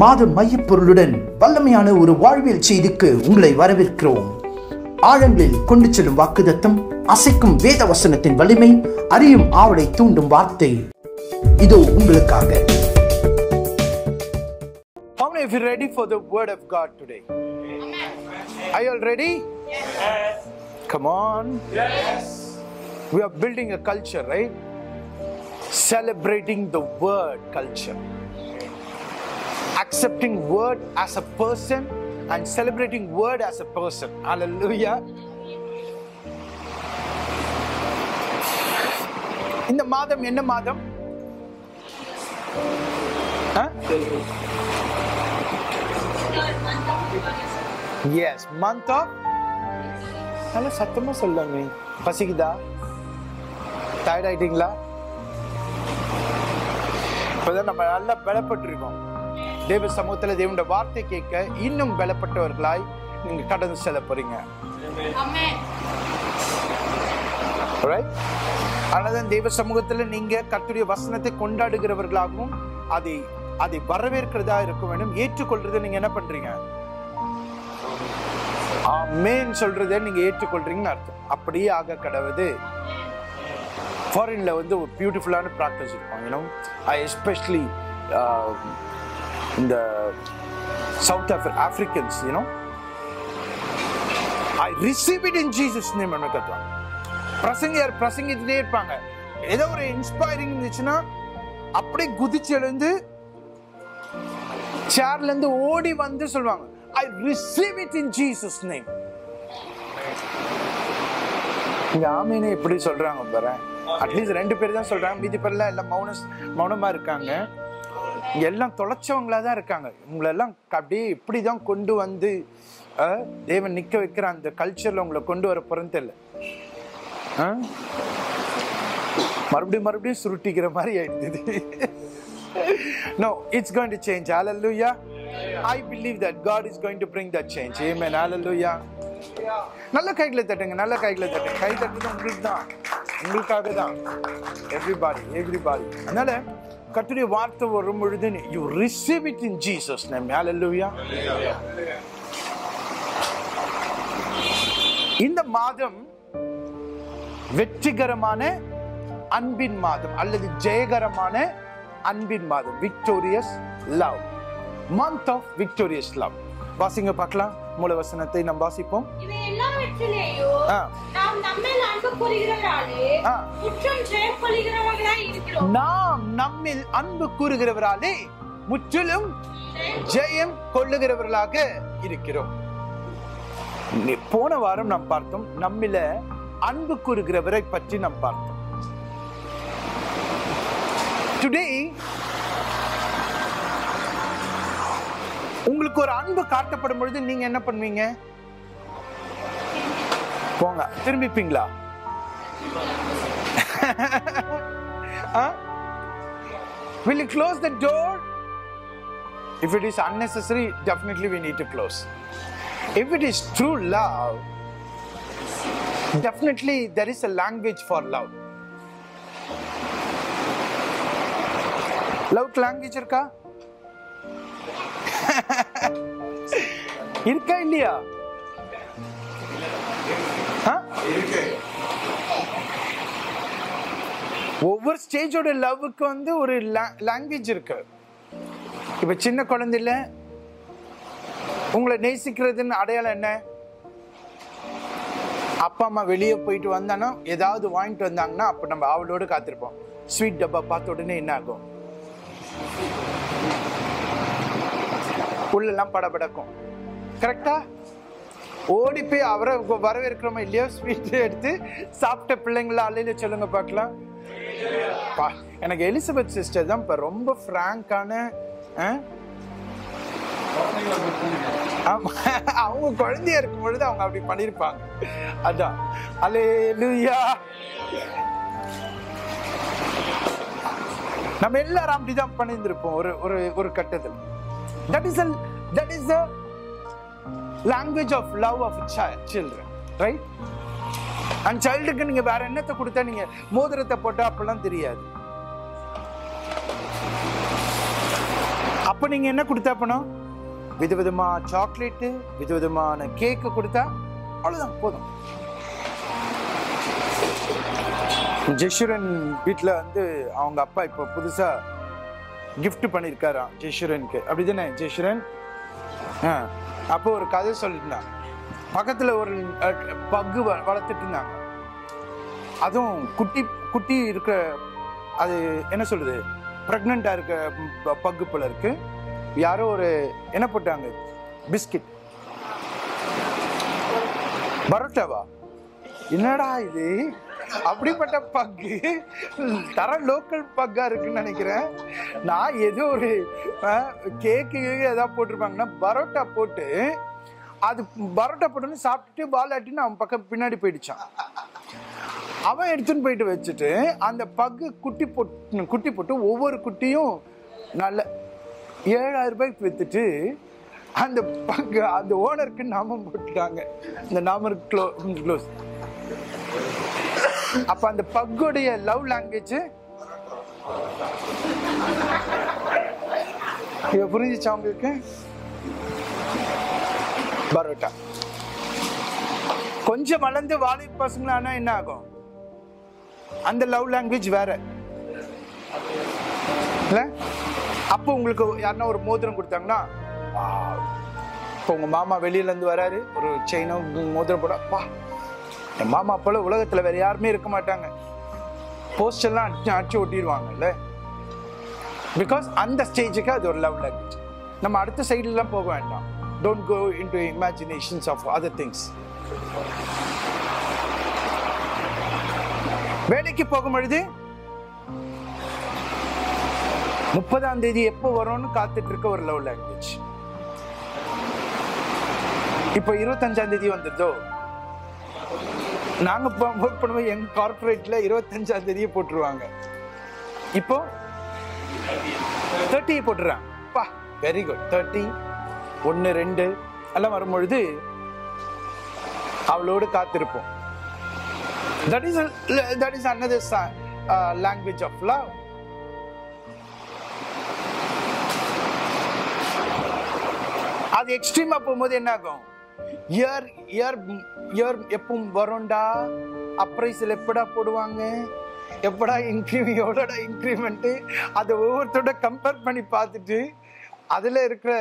மாத மையப்பொருளுடன் வல்லமையான ஒரு வாழ்வியல் செய்திக்கு உங்களை வரவேற்கிறோம் ஆழங்களில் கொண்டு செல்லும் வாக்குதத்தம் அசைக்கும் வேத வசனத்தின் வலிமை அறியும் ஆவலை தூண்டும் வார்த்தை இதோ உங்களுக்காக How many of you ready for the word of God today? Are you all ready? Come on. Yes. We are building a culture, right? Celebrating the word culture. Accepting word as a person and celebrating word as a person. Hallelujah. இந்த மாதம் என்ன மாதம்? S month of நல்லா சத்தமா சொல்லுங்க. பசிக்குதா? Tired ஆயிட்டீங்களா? இப்போதான் நம்ம நல்லா பலப்பட்டிருக்கோம். தேவ சமூகத்தில் தேவனுடைய வார்த்தை கேட்க இன்னும் பலப்பட்டவர்களாய் நீங்கள் கடந்து செல்ல போறீங்க. அதனால்தான் தெய்வ சமூகத்தில் நீங்கள் கத்துடைய வசனத்தை கொண்டாடுகிறவர்களாகவும் அதை அதை வரவேற்கிறதா இருக்க வேண்டும். ஏற்றுக்கொள்றதை நீங்க என்ன பண்றீங்க? ஆமேன் சொல்றதை நீங்க ஏற்றுக்கொள்றீங்கன்னு அர்த்தம். அப்படியே ஆக கடவுது. ஃபாரின்ல வந்து ஒரு பியூட்டிஃபுல்லான ப்ராக்டிஸ் இருக்கும் யூனோ ஐ எஸ்பெஷலி இந்த south of Africans you know I receive it in Jesus name என்ன கத்துவாங்க பிரசங்கியார் பிரசங்கிட்டே இருப்பாங்க. ஏதோ ஒரு இன்ஸ்பைரிங் இருந்துச்சுன்னா அப்படியே குதிச்சு எழுந்து சேர்ல இருந்து ஓடி வந்து சொல்லுவாங்க. I receive it in Jesus name இங்க ஆமீனே எப்படி சொல்றாங்க பாரு. அட்லீஸ்ட் ரெண்டு பேர் தான் சொல்றாங்க. மீதி பேர்லாம் எல்லாம் மௌன மௌனமா இருக்காங்க. எல்லாம் தொலைச்சவங்களா தான் இருக்காங்க. உங்களெல்லாம் அப்படியே இப்படி தான் கொண்டு வந்து தேவன் நிக்க வைக்கிற அந்த கல்ச்சர்ல உங்களை கொண்டு வர போறேன்னு தெரியல. மறுபடியும் மறுபடியும் சுருட்டிக்கிற மாதிரி ஆயிடுது no it's going to change. Hallelujah. I believe that god is going to bring that change. Amen. Hallelujah. நல்ல கைகளை தட்டுங்க நல்ல கைகளை தட்டுங்க. கை தட்டுறது உங்களுக்கு தான் உங்களுக்காக தான் எவ்ரிபாடி எவ்ரிபாடி அதனால கத்துடைய வார்த்தை வரும் பொழுது you receive it in Jesus name hallelujah இந்த மாதம் வெற்றிகரமான அன்பின் மாதம் அல்லது ஜெயகரமான அன்பின் மாதம். Victorious love month of victorious love வாசிங்க பார்க்கலாம். மூல வசனத்தை நாம் வாசிப்போம். நாம் நம்மில் அன்பு கூறுகிறவராலே முற்றிலும் ஜெயம் கொள்ளுகிறவர்களாக இருக்கிறோம். போன வாரம் நாம் பார்த்தோம் நம்மில அன்பு கூறுகிறவரை பற்றி நாம் பார்த்தோம். டுடே உங்களுக்கு ஒரு அன்பு காட்டப்படும் பொழுது நீங்க என்ன பண்ணுவீங்க போங்க திரும்பிப்பீங்களா Huh? Will you close the door? If it is unnecessary, definitely we need to close. If it is true love, definitely there is a language for love. Love language இருக்கா இருக்கா இல்லையா? ஆ? ஒவ்வொரு ஸ்டேஜோட லவ்வுக்கு வந்து ஒரு லாங்குவேஜ் இருக்கு. இப்ப சின்ன குழந்தையில உங்களை நேசிக்கிறதுன்னு அடையாளம் என்ன? அப்பா அம்மா வெளியே போயிட்டு வந்தானா ஏதாவது வாங்கிட்டு வந்தாங்கன்னா அப்ப நம்ம அவளோட காத்திருப்போம். ஸ்வீட் டப்பா பார்த்த உடனே என்ன ஆகும்? உள்ளெல்லாம் படபடக்கும். கரெக்டா? ஓடி போய் அவரை வரவேற்கிறோமா இல்லையோ? ஸ்வீட் எடுத்து சாப்பிட்ட பிள்ளைங்கள அலையில சொல்லுங்க பார்க்கலாம். எனக்கு எலிசபெத் சிஸ்டர் தான் இப்ப ரொம்ப ஃப்ராங்கான அவங்க குழந்தைய இருக்கும் பொழுது அவங்க அப்படி பண்ணிருப்பாங்க. அதான். அலேலுயா நம்ம எல்லாரும் அப்படிதான் பண்ணியிருந்திருப்போம். ஒரு ஒரு ஒரு கட்டத்தில். That is that is language of love of children right and சைல்டுக்கு நீங்க வேற என்னத்தை கொடுத்தா நீங்க மோதிரத்தை போட்டா அப்பெல்லாம் தெரியாது. அப்ப நீங்க என்ன கொடுத்தா பணம் விதவிதமா சாக்லேட்டு விதவிதமான கேக்கு கொடுத்தா? அவ்வளவுதான் போதும். ஜெஷுரன் வீட்டில் வந்து அவங்க அப்பா இப்போ புதுசாக கிஃப்ட் பண்ணியிருக்காராம் ஜெஷுரனுக்கு. அப்படிதானே ஜெஷுரன்? ஆ. அப்போ ஒரு கதை சொல்லியிருந்தாங்க. பக்கத்தில் ஒரு பக்கு வளர்த்துட்டு இருந்தாங்க. அதுவும் குட்டி குட்டி இருக்க அது என்ன சொல்லுது ப்ரெக்னெண்ட்டாக இருக்க ப- பக்கு போல இருக்கு. யாரோ ஒரு என்ன போட்டாங்க? பிஸ்கட். பரோட்டாவா? என்னடா இது? அப்படிப்பட்ட பக்கு தர லோக்கல் பக்கா இருக்குன்னு நினைக்கிறேன். நான் ஏதோ ஒரு கேக்கு ஏதாவது போட்டிருப்பாங்கன்னா பரோட்டா போட்டு அது பரோட்டா போட்டுன்னு சாப்பிட்டுட்டு பால் ஆட்டின்னு அவன் பக்கம் பின்னாடி போயிடுச்சான். அவன் எடுத்துன்னு போயிட்டு வச்சுட்டு அந்த பக்கு குட்டி போட்டு குட்டி போட்டு ஒவ்வொரு குட்டியும் நல்ல ஏழாயிரம் ரூபாய்க்கு வித்துட்டு அந்த பக்கு அந்த ஓனருக்கு நாமம் போட்டுட்டாங்க. இந்த நாமம் க்ளோ க்ளோஸ் அப்ப அந்த பக்குடைய லவ் லாங்குவேஜ் இவ புரிஞ்சிச்சா உங்களுக்கு? பரோட்டா. கொஞ்சம் வளர்ந்து வாலி பசங்களானா என்ன ஆகும்? அந்த லவ் லாங்குவேஜ் வேற. இல்லை? அப்போ உங்களுக்கு யாருன்னா ஒரு மோதிரம் கொடுத்தாங்கன்னா இப்போ உங்க மாமா வெளியில இருந்து வராரு ஒரு செயினும் மோதிரம் போட பா என் மாமா போல உலகத்துல வேற யாருமே இருக்க மாட்டாங்க. போஸ்ட் எல்லாம் அடிச்சு அடிச்சு ஒட்டிடுவாங்கல்ல? பிகாஸ் அந்த ஸ்டேஜுக்கு அது ஒரு லவ் லாங்குவேஜ் நம்ம அடுத்த சைடுலாம் போக வேண்டாம். Don't go into imaginations of other things வேலைக்கு போகும் பொழுது முப்பதாம் தேதி எப்போ வரும்னு காத்துட்டு இருக்க ஒரு லவ் லாங்குவேஜ் இப்போ இருபத்தஞ்சாம் தேதி வந்துருதோ? நாங்க ஒர்க் பண்ணுவோம் எங்க கார்பரேட்ல இருபத்தஞ்சாம் தேதியே போட்டுருவாங்க. இப்போ தேர்ட்டி போட்டுறாங்க. பா வெரி குட் தேர்ட்டி ஒன்று ரெண்டு எல்லாம் வரும்பொழுது அவளோடு காத்திருப்போம். That is that is another language of love அது எக்ஸ்ட்ரீமா போகும்போது என்ன ஆகும் இயர் இயர் இயர் எப்பவும் வரும்டா? அப்ரைஸில் எப்படா போடுவாங்க? எப்படா இன்க்ரிமெண்ட் எவ்வளோடா இன்க்ரிமெண்ட்டு அதை ஒவ்வொருத்தரோட கம்பேர் பண்ணி பார்த்துட்டு அதில் இருக்கிற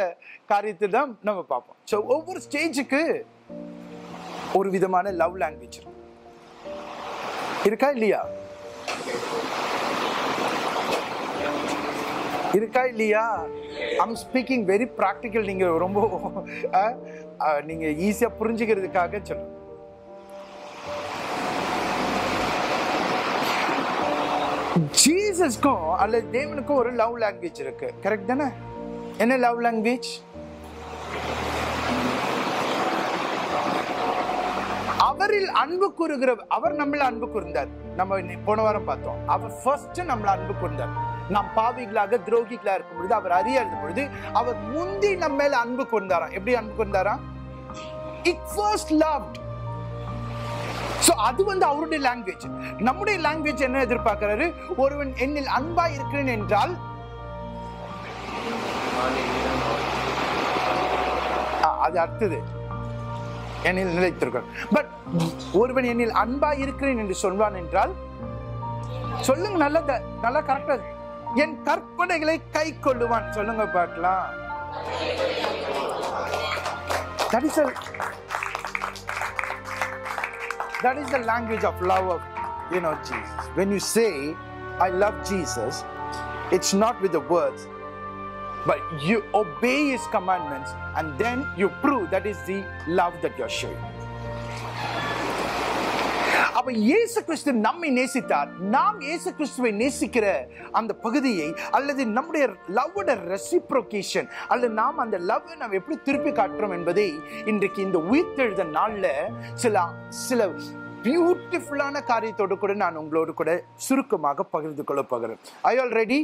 காரியத்தை தான் நம்ம பார்ப்போம். ஸோ ஒவ்வொரு ஸ்டேஜுக்கு ஒரு விதமான லவ் லாங்குவேஜ் இருக்கா. இல்லையா? இருக்கா இல்லையா? ஐம் ஸ்பீக்கிங் வெரி ப்ராக்டிக்கல் நீங்கள் ரொம்ப நீங்கள் ஈஸியாக நீங்க ஈஸியா புரிஞ்சுக்கிறதுக்காக சொல்லுங்க ஜீசஸ்க்கும் அல்லது தேவனுக்கும் ஒரு லவ் லாங்குவேஜ் இருக்கு. கரெக்ட் தானே? என்ன லவ் லாங்குவேஜ் அவரில் அன்பு கூறுகிற அவர் நம்மள அன்பு கூர்ந்தார். நம்ம போன வாரம் பார்த்தோம். அவர் ஃபர்ஸ்ட் நம்மள அன்பு கூர்ந்தார். நாம் பாவிகளாக துரோகிகளாக இருக்கும் பொழுது அவர் அறியாத பொழுது அவர் முந்தி நம்ம மேல அன்பு கொண்டாராம் எப்படி அன்பு கொண்டாராம் இட் ஃபர்ஸ்ட் லவ்ட் ஸோ அது வந்து அவருடைய லாங்குவேஜ் நம்முடைய லாங்குவேஜ் என்ன எதிர்பார்க்கிறாரு? ஒருவன் என்னில் அன்பா இருக்கிறேன் என்றால் அது அடுத்தது என்னில் நிலைத்திருக்கிறார் பட் ஒருவன் என்னில் அன்பா இருக்கிறேன் என்று சொல்வான் என்றால் சொல்லுங்க நல்லத நல்லா கரெக்டாக என் கற்பனைகளை கை கொள்ளுவான் சொல்லுங்க பார்க்கலாம் that is a that is the language of love of you know jesus when you say i love jesus it's not with the words but you obey his commandments and then you prove that is the love that you're showing அப்ப இயேசு கிறிஸ்து நம்மை நேசித்தார். நாம் இயேசு கிறிஸ்துவை நேசிக்கிற அந்த பகுதியை அல்லது நம்முடைய லவ்வோட ரெசிப்ரோகேஷன் அல்லது நாம் அந்த லவ் நாம் எப்படி திருப்பி காட்டுறோம் என்பதை இன்றைக்கு இந்த உயிர்த்தெழுத நாள்ல சில சில பியூட்டிஃபுல்லான காரியத்தோடு கூட நான் உங்களோடு கூட சுருக்கமாக பகிர்ந்து கொள்ள போகிறேன். I already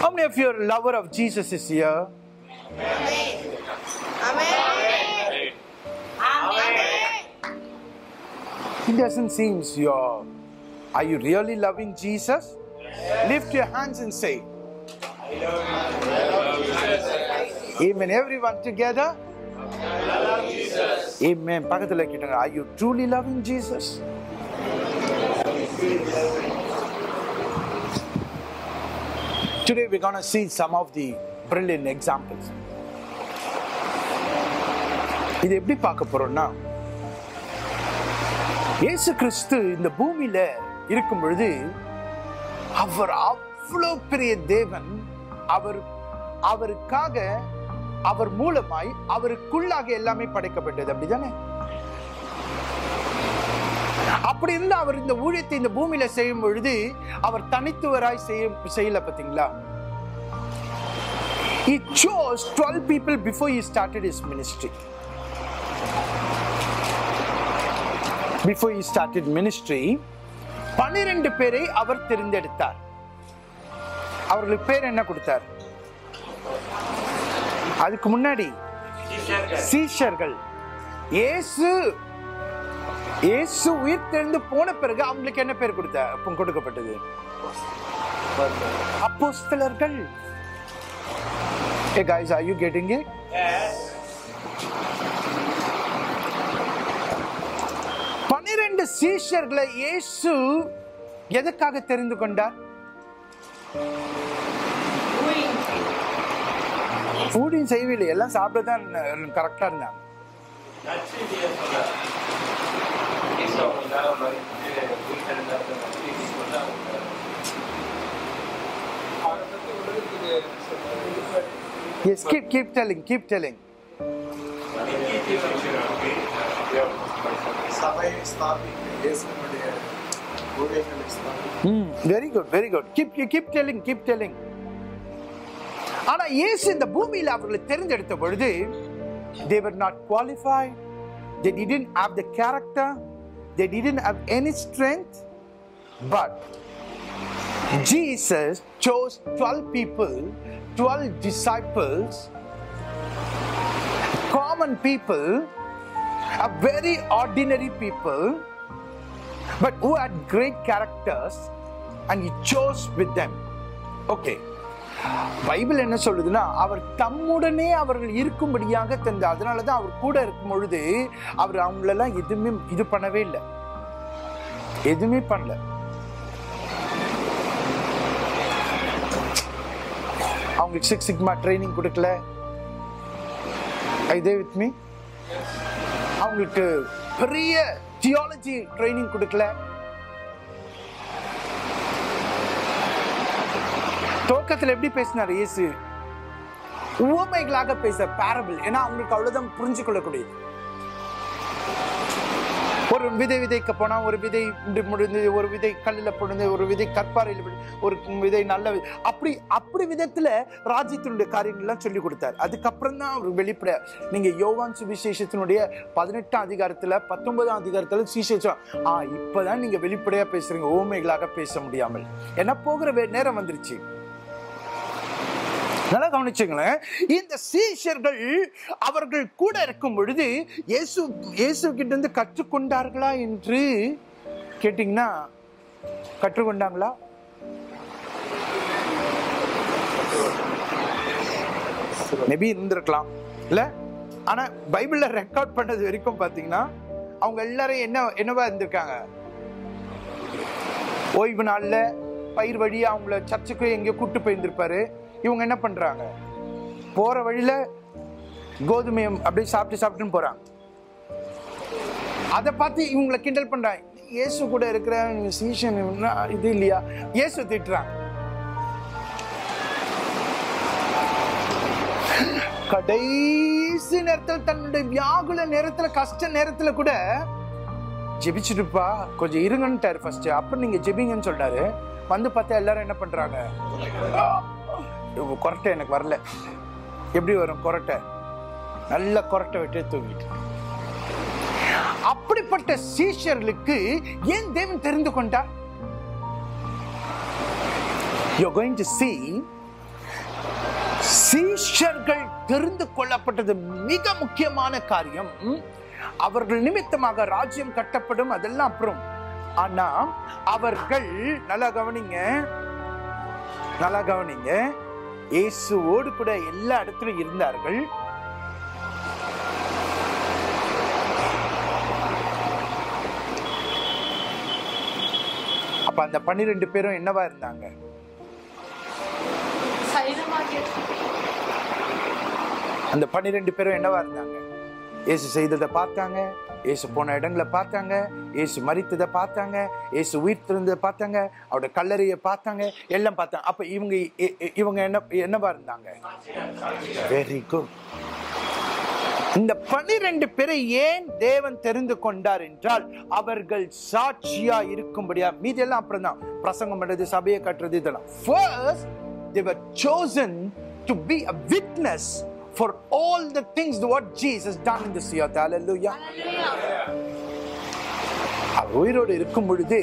How many of you are lover of Jesus is here? It doesn't seem you're. Are you really loving Jesus? Lift your hands and say, Amen. Everyone together. Amen. பக்கத்துல கேட்டாங்க Are you truly loving Jesus? Today we're going to see some of the brilliant examples. இது எப்படி பார்க்க போறோம்னா இயேசு கிறிஸ்து இந்த பூமியில இருக்கும் பொழுது அவர் அவ்வளோ பெரிய தேவன். அவர் அவருக்காக அவர் மூலமாய் அவருக்குள்ளாக எல்லாமே படைக்கப்பட்டது. அப்படிதானே? அப்படி இருந்து அவர் இந்த ஊழியத்தை இந்த பூமியில செய்யும் பொழுது அவர் தனித்துவராய் செய்ய செய்யல பாத்தீங்களா He chose 12 people before he started his ministry. Before he started ministry பன்னிரண்டு பேரை அவர் தெரிந்தெடுத்தார். அவர்களுக்கு பேர் என்ன கொடுத்தார்? அதுக்கு முன்னாடி சீஷர்கள். இயேசு இயேசு உயிர் தெரிந்து போன பிறகு அவங்களுக்கு என்ன பேர் கொடுத்த கொடுக்கப்பட்டது? அப்போஸ்தலர்கள். Hey guys are you getting it பனிரெண்டு சீஷர்களை இயேசு எதற்காக தெரிந்து கொண்டார்? ஊழியம் செய்யவில்லை. எல்லாம் சாப்பிட தான் கரெக்டா இருந்தாங்க. Yes, keep keep telling, keep telling. சபையை ஸ்தாபிக்க இயேசுவினுடைய ஊழியர்களை ஸ்தாபிக்க Hmm, very good, very good. Keep keep telling, keep telling. ஆனா இயேசு இந்த பூமியில அவர்களை தெரிந்தெடுத்த பொழுது they were not qualified they didn't have the character they didn't have any strength but jesus chose 12 people 12 disciples common people a very ordinary people but who had great characters and he chose with them. Okay. Bible என்ன சொல்லுதுன்னா அவர் தம்முடனே அவர்கள் இருக்கும்படியாக தெரிந்தார் அதனால தான் அவர் கூட இருக்கும் பொழுது அவர் அவங்களெல்லாம் எதுவுமே இது பண்ணவே இல்லை. எதுவுமே பண்ணல. அவங்களுக்கு சிக்ஸ் சிக்மா ட்ரைனிங் கொடுக்கல. ஐ தே வித் மீ அவங்களுக்கு பெரிய தியாலஜி ட்ரைனிங் கொடுக்கல. துவக்கத்துல எப்படி பேசினார் இயேசு? உவமைகளாக பேச பேரபிள் ஏன்னா அவங்களுக்கு அவ்வளவுதான் புரிஞ்சு கொள்ளக்கூடியது ஒரு விதை விதைக்க போனால் ஒரு விதை இப்படி முடிந்து ஒரு விதை கல்லில் பொழுது ஒரு விதை கற்பாறையில் ஒரு விதை நல்ல அப்படி அப்படி விதத்தில் ராஜ்யத்தினுடைய காரியங்கள்லாம் சொல்லி கொடுத்தார். அதுக்கப்புறம் தான் அவர் வெளிப்பட நீங்கள் யோவான் சுவிசேஷத்தினுடைய பதினெட்டாம் அதிகாரத்தில் பத்தொன்பதாம் அதிகாரத்தில் சுவிசேஷம் ஆ இப்பதான் நீங்கள் வெளிப்படையாக பேசுகிறீங்க ஓமைகளாக பேச முடியாமல். ஏன்னா போகிற நேரம் வந்துருச்சு. நல்லா கவனிச்சுங்களேன். இந்த சீஷர்கள் அவர்கள் கூட இருக்கும் பொழுது இயேசு இயேசு கிட்ட இருந்து கற்றுக்கொண்டார்களா என்று கேட்டீங்கன்னா கற்றுக்கொண்டாங்களா? மேபி இருந்திருக்கலாம். இல்ல? ஆனா பைபிள்ல ரெக்கார்ட் பண்ணது வரைக்கும் பாத்தீங்கன்னா அவங்க எல்லாரும் என்ன என்னவா இருந்திருக்காங்க? ஓய்வு நாள்ல பயிர் வழியாக அவங்கள சர்ச்சுக்கு எங்கேயோ கூட்டு போயிருந்திருப்பாரு. இவங்க என்ன பண்றாங்க? போற வழியில கோதுமையும் அப்படியே சாப்பிட்டு சாப்பிட்டுன்னு போறாங்க. அதை பார்த்து இவங்களை கிண்டல் பண்ணுறாங்க இயேசு கூட இருக்கிற சீசன் இது இல்லையா? இயேசு திட்டுறாங்க. கடைசி நேரத்தில் தன்னுடைய வியாகுல நேரத்தில் கஷ்ட நேரத்தில் கூட ஜெபிச்சுட்டுப்பா கொஞ்சம் இருங்கன்ட்டாரு ஃபர்ஸ்ட் அப்புறம் நீங்க ஜெபிங்கன்னு சொல்றாரு. வந்து பார்த்தா எல்லாரும் என்ன பண்ணுறாங்க கொரட்டை எனக்கு வரல. எப்படி வரும் கொரட்டை? நல்ல கொரட்டை விட்டு தூங்கிட்டு. அப்படிப்பட்ட சீஷர்களுக்கு ஏன் தேவன் தெரிந்து கொண்டா யூ கோயிங் டு சீ சீஷர்கள் தெரிந்து கொள்ளப்பட்டது மிக முக்கியமான காரியம். அவர்கள் நிமித்தமாக ராஜ்யம் கட்டப்படும். அதெல்லாம் அப்புறம் ஆனா அவர்கள் நல்லா கவனிங்க. நல்லா கவனிங்க. இயேசுவோடு கூட எல்லா இடத்திலும் இருந்தார்கள். அப்ப அந்த பன்னிரெண்டு பேரும் என்னவா இருந்தாங்க? அந்த பன்னிரெண்டு பேரும் என்னவா இருந்தாங்க? இயேசு செய்ததை பார்த்தாங்க. இயேசு போன இடங்களை பார்த்தாங்க. இயேசு மறித்ததை பார்த்தாங்க. இயேசு உயிர் திறந்ததை பார்த்தாங்க. அவரோட கல்லறையை பார்த்தாங்க. எல்லாம் பார்த்தாங்க. அப்போ இவங்க இவங்க என்ன என்னவா இருந்தாங்க? வெரி குட் இந்த பனிரெண்டு பேரை ஏன் தேவன் தெரிந்து கொண்டார் என்றால் அவர்கள் சாட்சியா இருக்கும்படியா. மீதி எல்லாம் அப்புறம் தான் பிரசங்கம் பண்றது சபையை கட்டுறது இதெல்லாம். First they were chosen to be a witness for all the things what Jesus done in this earth. Hallelujah. அவர் உயிரோடு இருக்கும் பொழுது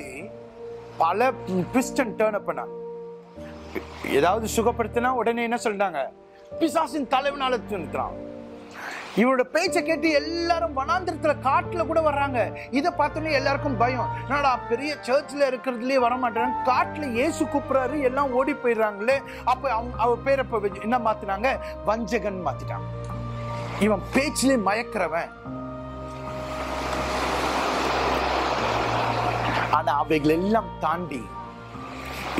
பல ட்விஸ்ட் அண்ட் டேர்ன் பண்ணாங்க ஏதாவது சுகப்படுத்தினா உடனே என்ன சொல்றாங்க? பிசாசின் தலைவனால நிறுத்துறான் இவரோட பேச்சை கேட்டு எல்லாரும் வனாந்திரத்தில் காட்டில் கூட வர்றாங்க. இதை பார்த்தோன்னே எல்லாருக்கும் பயம். என்னடா பெரிய சர்ச்சில் இருக்கிறதுலே வர மாட்டேன் காட்டுல கூப்பிட்றாரு எல்லாம் ஓடி போயிடுறாங்களே. அப்போ அவங்க அவர் பேரை அப்போ என்ன மாற்றினாங்க வஞ்சகன் மாற்றிட்டாங்க இவன் பேச்சிலே மயக்கிறவன். ஆனால் அவைகள் எல்லாம் தாண்டி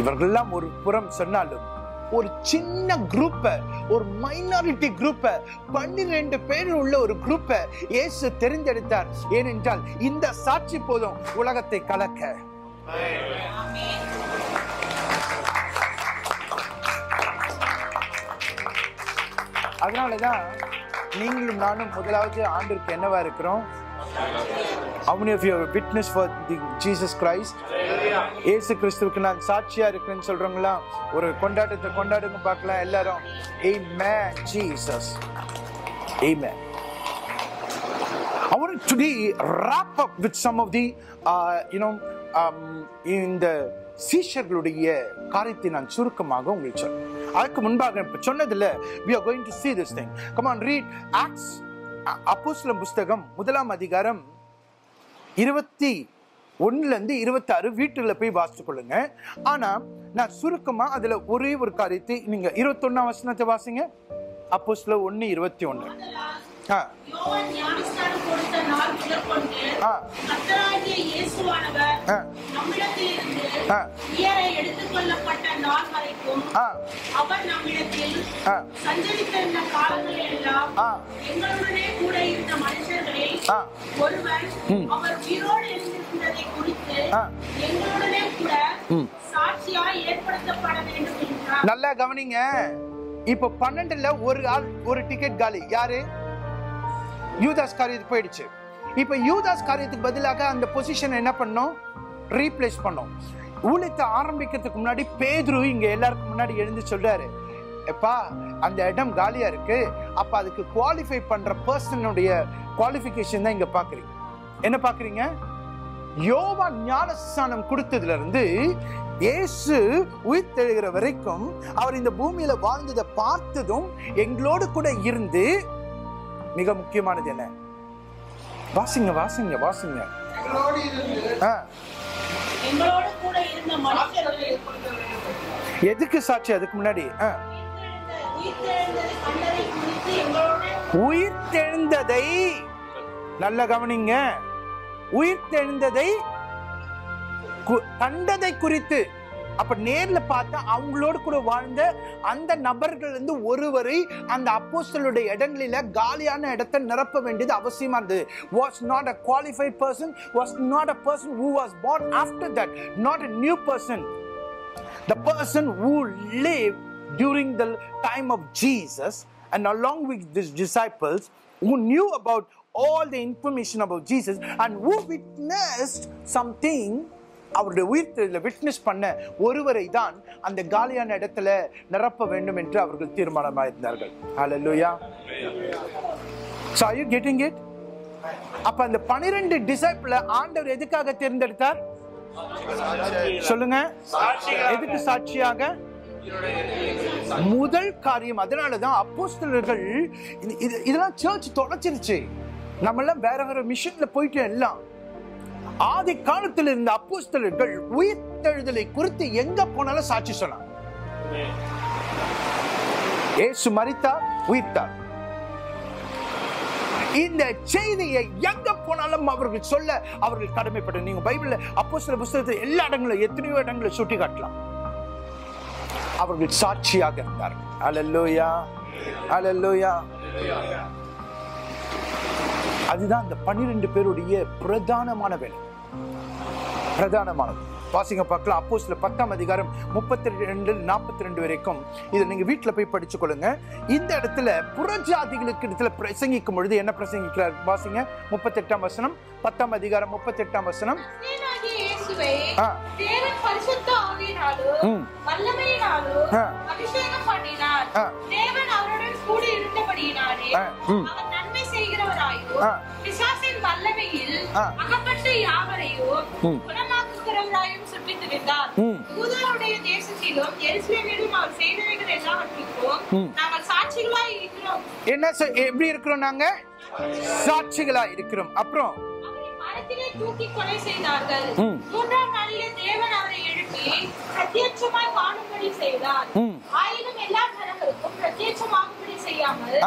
இவர்கள் எல்லாம் ஒரு புறம் சொன்னாலும் ஒரு சின்ன குரூப்பை ஒரு மைனாரிட்டி குரூப்பை பன்னிரெண்டு பேர் உள்ள ஒரு குரூப்பை இயேசு தெரிந்தெடுத்தார். ஏனென்றால் இந்த சாட்சி போதும் உலகத்தை கலக்க. அதனாலதான் நீங்களும் நானும் முதலாவது ஆண்டிற்கு என்னவா இருக்கிறோம்? How many of you have witness for the Jesus Christ? இயேசு கிறிஸ்துவுக்கு நான் சாட்சியா இருக்கிறேன்னு சொல்றவங்களா ஒரு கொண்டாட்டத்தை கொண்டாடுங்க பார்க்கலாம் எல்லாரும் Amen Jesus Amen I want to today wrap up with some of the uh, you know um, இந்த சீஷர்களுடைய காரியத்தை நான் சுருக்கமாக உங்களுக்கு சொல்றேன் அதுக்கு முன்பாக இப்ப சொன்னதுல we are going to see this thing come on read acts அப்போஸ்லம் புஸ்தகம் முதலாம் அதிகாரம் இருபத்தி ஒன்னுலேருந்து இருபத்தாறு வீட்டில் போய் வாசித்து கொள்ளுங்க. ஆனால் நான் சுருக்கமாக அதில் ஒரே ஒரு காரியத்தை நீங்கள் இருபத்தொன்னாம் வசனத்தை வாசிங்க. அப்போஸ்ல ஒன்று இருபத்தி ஒன்று நல்லா கவனிங்க. இப்ப பன்னெண்டுல ஒரு ஆள் ஒரு டிக்கெட் காலி. யாரு? யூதாஸ் காரியத்துக்கு போயிடுச்சு. இப்போ யூதாஸ் காரியத்துக்கு பதிலாக அந்த பொசிஷனை என்ன பண்ணோம்? ரீப்ளேஸ் பண்ணோம். ஊழியத்தை ஆரம்பிக்கிறதுக்கு முன்னாடி பேதுரு இங்கே எல்லாருக்கும் முன்னாடி எழுந்து சொல்றாரு. எப்பா அந்த இடம் காலியா இருக்கு. அப்ப அதுக்கு குவாலிஃபை பண்ற பர்சனுடைய குவாலிஃபிகேஷன் தான் இங்க பாக்குறீங்க. என்ன பாக்குறீங்க? யோவா ஞானஸ்தானம் கொடுத்ததுல இருந்து இயேசு உயிர் தெழுகிற வரைக்கும் அவர் இந்த பூமியில வாழ்ந்ததை பார்த்ததும் எங்களோடு கூட இருந்து மிக முக்கியமானது என்ன? வாசிங்க வாசிங்க வாசிங்க. எதுக்கு சாட்சி அதுக்கு முன்னாடி? உயிர் தெழுந்ததை நல்ல கவனிங்க. உயிர் தெழுந்ததை கண்டதை குறித்து. அப்ப நேர்ல பார்த்தா அவங்களோடு கூட வாழ்ந்த அந்த நபர்கள் வந்து ஒருவரை அந்த அப்போஸ்தலுடைய இடங்களில காலியான இடத்தை நிரப்ப வேண்டியது அவசியமா இருந்தது was not a qualified person was not a person who was born after that not a new person the person who live during the time of Jesus and along with this disciples who knew about all the information about Jesus and who witnessed something அவருடைய உயிர்த்தெழுதல witness பண்ண ஒருவரை தான் அந்த காலியான இடத்துல நிரப்ப வேண்டும் என்று அவர்கள் தீர்மானமாக இருந்தார்கள். Hallelujah so I you getting it அப்ப அந்த பனிரெண்டு டிசைப்ல ஆண்டவர் எதுக்காக தேர்ந்தெடுத்தார்? சொல்லுங்க. எதுக்கு சாட்சியாக? முதல் காரியம் அதனாலதான் அப்போஸ்தலர்கள் இது- இது- இதெல்லாம் சர்ச் தொலைச்சிருச்சு நம்மளாம் வேற வேற மிஷன்ல போயிட்டு எல்லாம். ஆதி காலத்தில் இருந்த அப்போஸ்தலர்கள் உயிர்த்தெழுதலை குறித்து எங்க போனாலும் சாட்சி சொன்னாங்க. இயேசு மறித்தார் உயிர்த்தார். இந்த செய்தியை எங்க போனாலும் அவர்கள் சொல்ல அவர்கள் கடமைப்படும் நீங்க பைபிள்ல அப்போ சில புஸ்தகத்தை எல்லா இடங்களும் எத்தனையோ இடங்களை சுட்டி காட்டலாம் அவர்கள் சாட்சியாக இருந்தார்கள். அலல்லோயா அலல்லோயா அதுதான் அந்த பன்னிரெண்டு பேருடைய பிரதானமான வேலை. பிரதானமானது. வாசிங்க பார்க்கலாம். அப்போ சில பத்தாம் அதிகாரம் முப்பத்தி ரெண்டு நாற்பத்தி ரெண்டு வரைக்கும் இதை நீங்க வீட்டுல போய் படிச்சு கொள்ளுங்க. இந்த இடத்துல புறஜாதிகளுக்கு இடத்துல பிரசங்கிக்கும் பொழுது என்ன பிரசங்கிக்கிறார்? வாசிங்க முப்பத்தெட்டாம் வசனம் பத்தாம் அதிகாரம் முப்பத்தெட்டாம் வசனம். ஆ. செய்கிறவராயும். பிசாசின் வல்லமையில் ஆ. அகப்பட்ட யாவரையும் ம். குணமாக்குகிறவராயும் சுற்றித்திருந்தார் ம். யூதாவுடைய தேசத்திலும் எருசலேமிலும் அவர் செய்தவைகள் எல்லாவற்றிற்கும் ம். நாங்கள் சாட்சிகளாய் இருக்கிறோம் என்ன எப்படி இருக்கிறோம் நாங்க சாட்சிகளா இருக்கிறோம் அப்புறம் மரத்திலே தூக்கி கொலை செய்தார்கள். மூன்றாம் நாளிலே தேவன் அவரை எழுப்பி பிரத்யட்சமாய் காணும்படி செய்தார். ஆயினும் எல்லா ஜனங்களுக்கும் பிரத்யட்சமாகும்படி செய்யாமல்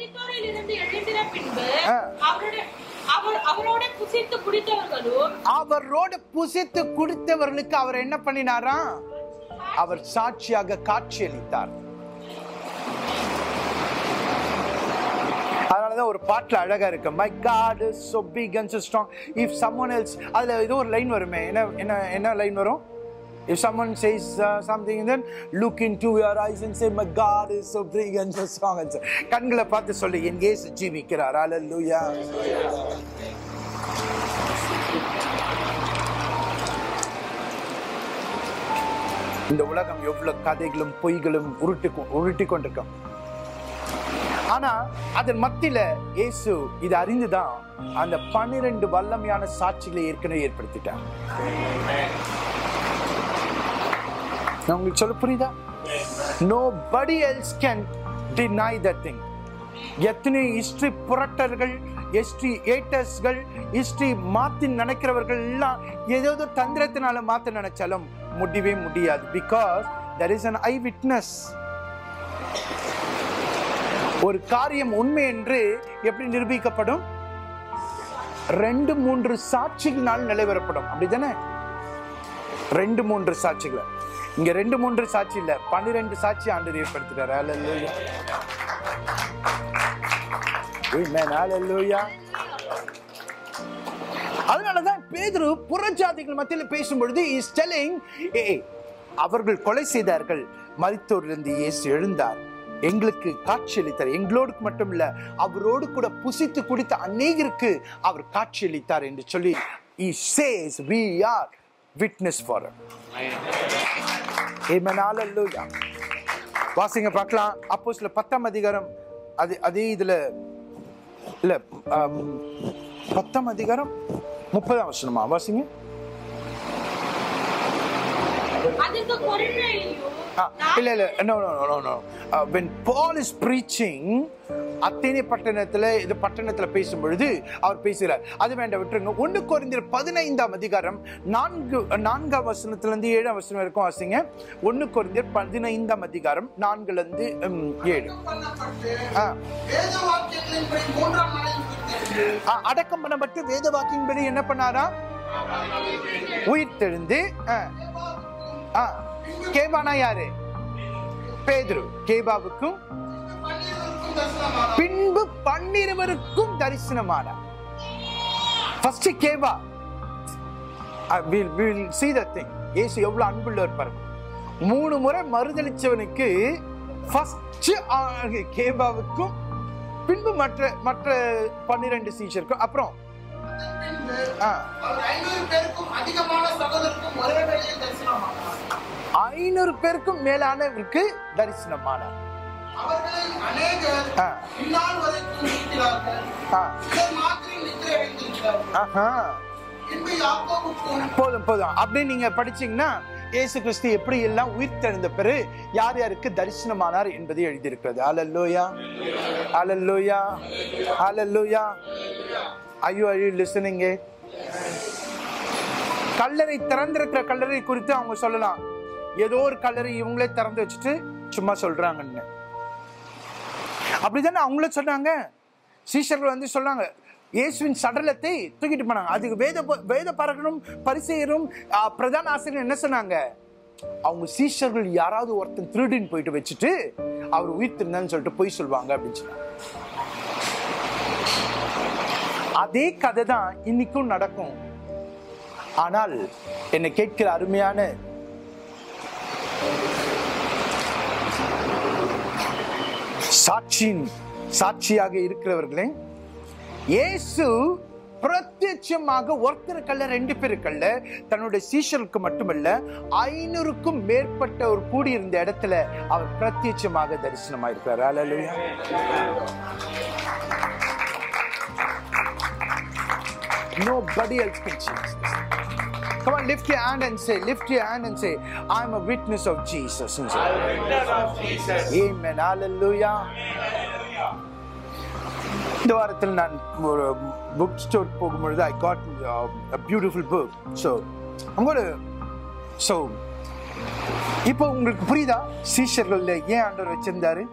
மரித்தோரில் இருந்து எழுந்தின பின்பு. அவருடைய அவரோட புசித்து குடித்தவர்களும் அவரோடு புசித்து குடித்தவர்களுக்கு அவர் என்ன பண்ணினாரா? அவர் சாட்சியாக காட்சியளித்தார். அதனாலதான் ஒரு பாட்டுல அழகா இருக்கு. My god is so big and so strong. If someone else அதுல ஏதோ ஒரு லைன் வருமே. என்ன என்ன என்ன லைன் வரும்? If someone says uh, something then look into your eyes and say my god is so big and so strong. And so கண்களை பார்த்து சொல்லி என் ஏசு ஜீவிக்கிறார். Hallelujah. இந்த உலகம் எவ்வளவு கதைகளும் பொய்களும் உருட்டி உருட்டி கொண்டிருக்கும். ஆனா அதன் மத்தியில இயேசு இது அறிந்துதான் அந்த பன்னிரண்டு வல்லமையான சாட்சிகளை ஏற்கனவே ஏற்படுத்திட்டார். நான் உங்களுக்கு சொல்ல புரியுதா? Nobody else can deny the thing எத்தனை ஹிஸ்ட்ரி புரட்டர்கள் ஹிஸ்ட்ரி ஏட்டர்ஸ்கள் ஹிஸ்ட்ரி மாற்றி நினைக்கிறவர்கள் எல்லாம் ஏதோ தந்திரத்தினால மாற்ற நினைச்சாலும் முடியவே முடியாது. Because there is an eyewitness ஒரு காரியம் உண்மை என்று எப்படி நிரூபிக்கப்படும்? ரெண்டு மூன்று சாட்சிகளால் நிலைவரப்படும் அப்படிதானே ரெண்டு மூன்று சாட்சிகள். இங்க ரெண்டு மூன்று சாட்சி இல்ல பன்னிரெண்டு சாட்சி ஆண்டு ஏற்படுத்திட்டாரு Hallelujah. Amen. அதனாலதான் பேதுரு புறஜாதிகள் மத்தியில் பேசும் பொழுது இஸ் டெல்லிங் ஏ அவர்கள் கொலை செய்தார்கள். மருத்துவரிலிருந்து இயேசு எழுந்தார். எங்களுக்கு காட்சியளித்தார் எங்களோடு மட்டும் இல்ல அவரோடு கூட புசித்து குடித்த அநேகருக்கு அவர் காட்சியளித்தார் என்று சொல்லி he says we are witness for him. Amen. Hallelujah. வாசிங்க பார்க்கலாம். அப்போ சில பத்தாம் அதிகாரம் அது அதே இதுல இல்ல பத்தாம் அதிகாரம் முப்பதாம் வசனமா? வாசிங்க. இல்ல இல்ல no no no no when paul is preaching அத்தேனே பட்டணத்துல இது பட்டணத்துல பேசும் பொழுது அவர் பேசுகிறார். அது வேண்டாம் விட்டுருங்க. ஒன்று குறைந்த பதினைந்தாம் அதிகாரம் நான்கு நான்காம் வசனத்துல இருந்து ஏழாம் வசனம் வரைக்கும் வாசிங்க. ஒன்று குறைந்த பதினைந்தாம் அதிகாரம் நான்குல இருந்து ஏழு. ஆ, ஆ, அடக்கம் பண்ணப்பட்டு வேத வாக்கியின்படி என்ன பண்ணாரா? உயிர் தெழுந்து ஆ, கேபானா யாரு? பேதுரு. கேபாவுக்கும் பின்பு பன்னிருவருக்கும் தரிசனமானார். First Kepha. Will will see the thing Yesu எவ்வளவு அன்புள்ளவர் பாருங்க மூணு முறை மறுதளிச்சவனுக்கு ஃபர்ஸ்ட் கேபாவுக்கும் பின்பு மற்ற மற்ற பன்னிரண்டு சீஷருக்கும் அப்புறம் ஐநூறு பேருக்கும் மேலானவருக்கு தரிசனமானார் போதும் போதும். அப்படி நீங்க படிச்சீங்கன்னா இயேசு கிறிஸ்து எப்படி எல்லாம் உயிர் தெழுந்த பிறகு யார் யாருக்கு தரிசனமானார் என்பதை எழுதியிருக்கிறது. அலல்லோயா அலல்லோயா அலல்லோயா ஐயோ ஐயோ லிசனிங்க கல்லறை திறந்திருக்கிற கல்லறை குறித்து அவங்க சொல்லலாம். ஏதோ ஒரு கல்லறை இவங்களே திறந்து வச்சுட்டு சும்மா சொல்றாங்கன்னு. அப்படிதானே அவங்கள சொன்னாங்க? சீஷர்கள் வந்து சொன்னாங்க இயேசுவின் சடலத்தை தூக்கிட்டு போனாங்க. அதுக்கு வேத வேத பறக்கணும் பரிசெயரும் பிரதான ஆசிரியர் என்ன சொன்னாங்க? அவங்க சீஷர்கள் யாராவது ஒருத்தன் திருடின்னு போயிட்டு வச்சுட்டு அவர் உயிர் திருந்தான்னு சொல்லிட்டு பொய் சொல்லுவாங்க அப்படின்னு சொன்னாங்க. அதே கதை தான் இன்னைக்கும் நடக்கும். ஆனால் என்னை கேட்கிற அருமையான சாட்சியின் சாட்சியாக இருக்கிறவர்களே இயேசு பிரத்யட்சமாக ஒருத்தருக்கல்ல ரெண்டு பேருக்கல்ல தன்னுடைய சீஷருக்கு மட்டுமல்ல ஐநூறுக்கும் மேற்பட்ட ஒரு கூடியிருந்த இடத்துல அவர் பிரத்யட்சமாக தரிசனமாயிருக்கிறார். அலலுயா Nobody else can change this. Come on, lift your hand and say, lift your hand and say, I'm a witness of Jesus. And say, Amen. Hallelujah. இந்த வாரத்தில் நான் ஒரு புக் ஸ்டோர் போகும்பொழுது I got beautiful book so உங்களோட so இப்போ உங்களுக்கு புரியுதா சீஷர்கள் ஏன் ஆண்டவர் வச்சிருந்தாரு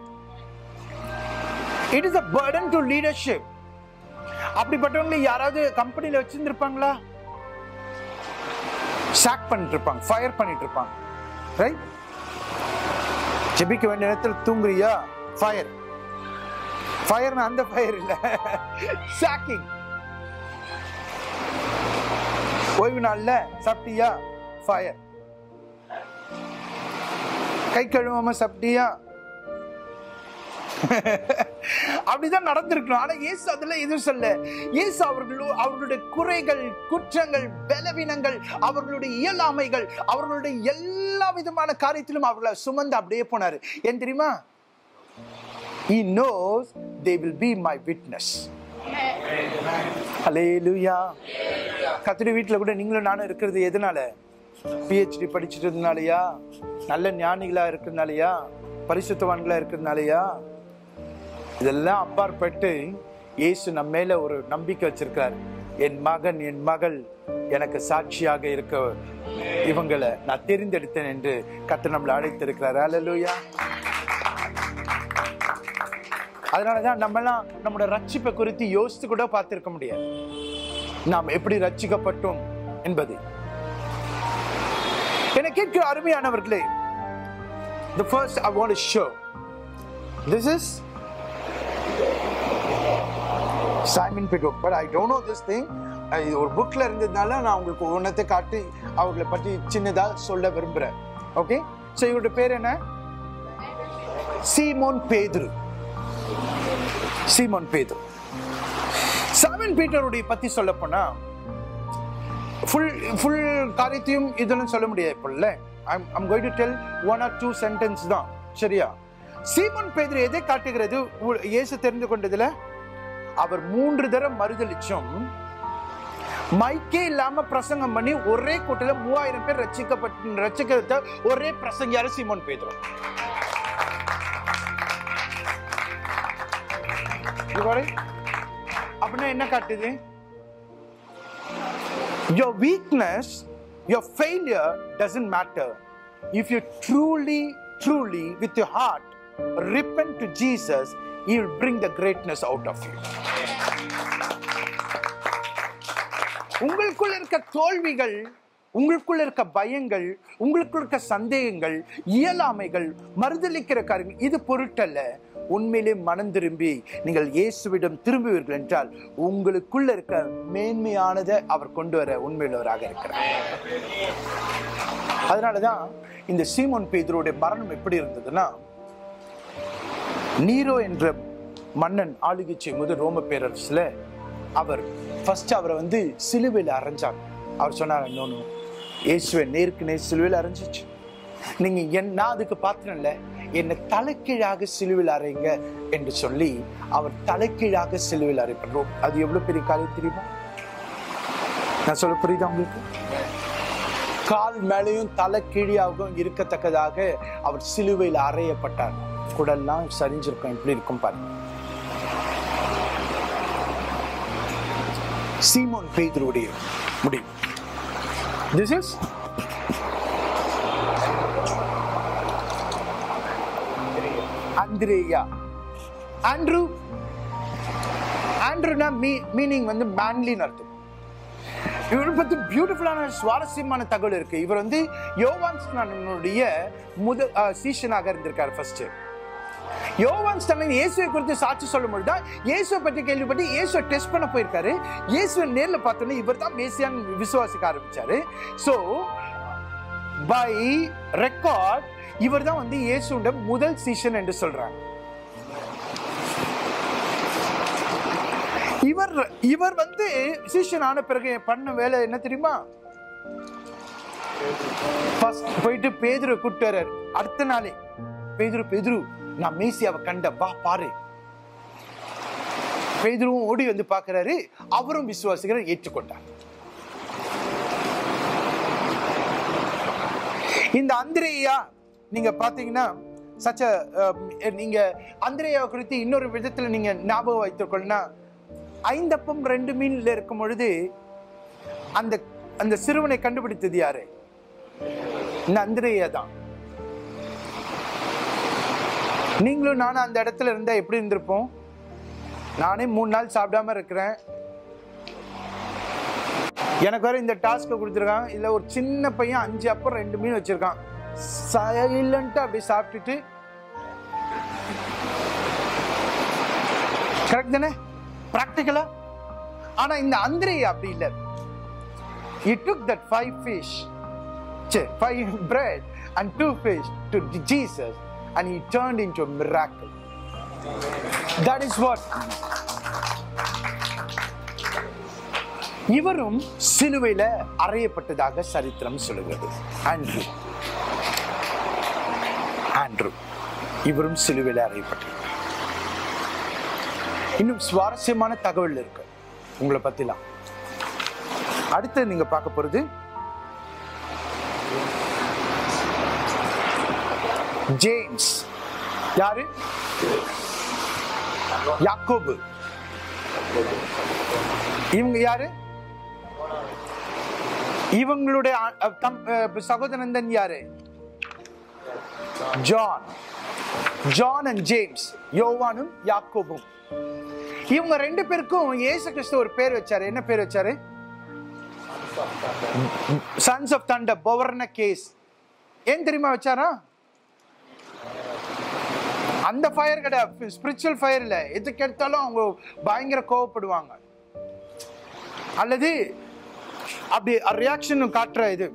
it is a burden to leadership அப்படிப்பட்டவங்களை யாராவது கம்பெனில வச்சிருந்திருப்பாங்களா? சாக் பண்ணிட்டு இருப்பாங்க ஃபயர் பண்ணிட்டு இருப்பாங்க ரைட் ஜெபிக்க வேண்டிய நேரத்தில் தூங்குறியா? ஃபயர் ஃபயர்னா அந்த ஃபயர் இல்ல. சாக்கிங் ஓய்வு நாள்ல சாப்பிட்டியா? ஃபயர் கை கழுவாம சாப்பிட்டியா? அப்படிதான் நடந்திருக்கணும். ஆனா இயேசு அதுல எதுவும் சொல்ல இயேசு அவர்களோ அவர்களுடைய குறைகள் குற்றங்கள் பலவீனங்கள் அவர்களுடைய இயலாமைகள் அவர்களுடைய எல்லா விதமான காரியத்திலும் அவர்களை சுமந்து அப்படியே போனாரு. ஏன் தெரியுமா? He knows they will be my witness. Hallelujah கத்திரி வீட்டில் கூட நீங்களும் நானும் இருக்கிறது எதனால? பிஹெச்டி படிச்சிட்டதுனாலயா? நல்ல ஞானிகளா இருக்கிறதுனாலயா? பரிசுத்தவான்களாக இருக்கிறதுனாலயா? இதெல்லாம் அப்பாற்பட்டு இயேசு நம்ம மேல ஒரு நம்பிக்கை வச்சிருக்கார். என் மகன் என் மகள் எனக்கு சாட்சியாக இருக்க இவங்களை நான் தெரிந்தெடுத்தேன் என்று கத்து நம்மளை அழைத்திருக்கிறார். அலலூயா அதனாலதான் நம்மலாம் நம்மளோட ரட்சிப்பை குறித்து யோசித்து கூட பார்த்திருக்க முடியாது. நாம் எப்படி ரட்சிக்கப்பட்டோம் என்பது. என கேட்கிற அருமையானவர்களே the first I want to show this is Simon Pidcock but I don't know this thing இது ஒரு புக்கில் இருந்ததுனால நான் உங்களுக்கு ஒன்றத்தை காட்டி அவங்கள பற்றி சின்னதாக சொல்ல விரும்புகிறேன் ஓகே ஸோ இவருடைய பேர் என்ன? சீமோன் பேதுரு. சீமோன் பேதுரு. சாமன் பீட்டருடைய பற்றி சொல்ல ஃபுல் ஃபுல் காரியத்தையும் இதெல்லாம் சொல்ல முடியாது இப்போ இல்லை. I'm I'm going to tell one or two sentence தான். சரியா? சீமோன் பேதுரு எதை காட்டுகிறது? உ- இயேசு தெரிந்து கொண்டதில் அவர் மூன்று தரம் மறுதளிச்சும். மைக்கே இல்லாம பிரசங்கம் பண்ணி ஒரே கூட்டத்துல மூவாயிரம் பேர் ரச்சிக்கப்பட்டு ரச்சிக்கிறத ஒரே பிரசங்கியாரு சீமோன் பேதுரு. அப்படின்னா என்ன காட்டுது? Your weakness your failure doesn't matter. If you truly truly with your heart repent to jesus he will bring the greatness out of you. உங்களுக்குள்ள இருக்க தோல்விகள் உங்களுக்குள்ள இருக்க பயங்கள் உங்களுக்குள்ள இருக்க சந்தேகங்கள் இயலாமைகள் மறுதளிக்கிற காரியங்கள் இது பொருட்டல்ல. உண்மையிலே மனம் திரும்பி நீங்கள் இயேசுவிடம் திரும்புவீர்கள் என்றால் உங்களுக்குள்ள இருக்க மேன்மையானதை அவர் கொண்டு வர உண்மையுள்ளவராக இருக்கிறார். அதனாலதான் இந்த சீமோன் பேதருடைய மரணம் எப்படி இருந்ததுன்னா நீரோ என்ற மன்னன் ஆளுகை செய்யும்போது ரோம பேரரசுல அவர் ஃபர்ஸ்ட் அவரை வந்து சிலுவையில் அரைஞ்சாங்க அவர் சொன்னார் இன்னொன்று இயேசுவை நேருக்கு நேர் சிலுவையில் அரைஞ்சிச்சு. நீங்க என் நான் அதுக்கு பாத்திரம் இல்லை என்னை தலைக்கீழாக சிலுவையில் அறைங்க என்று சொல்லி அவர் தலைக்கீழாக சிலுவையில் அறைப்படுறோம் அது எவ்வளவு பெரிய காரியம் தெரியுமா? நான் சொல்ல புரியுதா உங்களுக்கு? கால் மேலேயும் தலைக்கீழியாகவும் இருக்கத்தக்கதாக அவர் சிலுவையில் அறையப்பட்டார். குடல்லாம் சரிஞ்சிருக்கும். எப்படி இருக்கும் பாருங்க. சீமோன் பேதருடைய முடிவு. This is Andhreya. ஆண்ட்ரூ ஆண்ட்ரூனா மீ மீனிங் வந்து மேன்லின்னு அர்த்தம். இவரை பத்தி பியூட்டிஃபுல்லான சுவாரஸ்யமான தகவல் இருக்கு. இவர் வந்து யோவான் ஸ்நானனுடைய முதல் சீஷனாக இருந்திருக்காரு ஃபர்ஸ்ட் யோவான் ஸ்டாலின் இயேசுவை குறித்து சாட்சி சொல்லும் பொழுது தான் இயேசுவை பற்றி கேள்விப்பட்டு இயேசுவை டெஸ்ட் பண்ண போயிருக்காரு. இயேசுவை நேரில் பார்த்தோன்னே இவர் தான் மேசியான் விசுவாசிக்க ஆரம்பிச்சாரு. ஸோ பை ரெக்கார்ட் இவர் தான் வந்து இயேசுட முதல் சீஷன் என்று சொல்றாங்க. இவர் இவர் வந்து சீஷன் ஆன பிறகு பண்ண வேலை என்ன தெரியுமா? ஃபர்ஸ்ட் போயிட்டு பேதுரு கூப்பிட்டு அடுத்த நாளே பேதுரு பேதுரு. நான் மேசியாவை கண்ட வா பாரு. பேதுருவும் ஓடி வந்து பார்க்கிறாரு. அவரும் விசுவாசிகளை ஏற்றுக்கொண்டார். இந்த அந்திரேயா நீங்க பாத்தீங்கன்னா சச்ச நீங்க அந்திரேயாவை குறித்து இன்னொரு விதத்துல நீங்க ஞாபகம் வைத்துக்கொள்ளனா ஐந்தப்பம் ரெண்டு மீன்ல இருக்கும் பொழுது அந்த அந்த சிறுவனை கண்டுபிடித்தது யாரு? இந்த அந்திரேயா தான். நீங்களும் நானும் அந்த இடத்துல இருந்தால் எப்படி இருந்திருப்போம்? நானே மூணு நாள் சாப்பிடாம இருக்கிறேன். எனக்கு வேற இந்த டாஸ்க்கை கொடுத்துருக்காங்க. இல்லை ஒரு சின்ன பையன் அஞ்சு அப்புறம் ரெண்டு மீன் வச்சிருக்கான். சைலண்ட்டாக அப்படி சாப்பிட்டுட்டு. கரெக்ட் தானே? ப்ராக்டிக்கலா ஆனா இந்த அந்திரே அப்படி இல்லை. He took that five fish. ch- five bread and two fish to jesus. And he turned into a miracle. That is what இவரும் சிலுவையில் அறையப்பட்டதாக சரித்திரம் சொல்லுகிறது. ஆண்ட்ரூ ஆண்ட்ரூ இவரும் சிலுவையில் அறையப்பட்டிருக்கிறார். இன்னும் சுவாரஸ்யமான தகவல் இருக்கு. உங்களை பத்திலாம். அடுத்து நீங்க பார்க்க போறது ஜேம்ஸ். யாரு? யாக்கோபு. இவங்க யாரு? இவங்களுடைய அ- அ- சகோதரன் யாரு? ஜான். ஜான் அண்ட் ஜேம்ஸ் யோவானும் யாக்கோபும். இவங்க ரெண்டு பேருக்கும் இயேசு கிறிஸ்து ஒரு பேர் வச்சாரு. என்ன பேர் வச்சாரு? சன்ஸ் ஆஃப் தண்டர் பவர்ன கேஸ் ஏன் தெரியுமா வச்சாரா? அந்த ஃபயர் கிடையாது. ஸ்பிரிச்சுவல் ஃபயர் இல்லை. எதுக்கு எடுத்தாலும் அவங்க பயங்கர கோவப்படுவாங்க. அல்லது அப்படி ரியாக்ஷன் காட்டுற இது.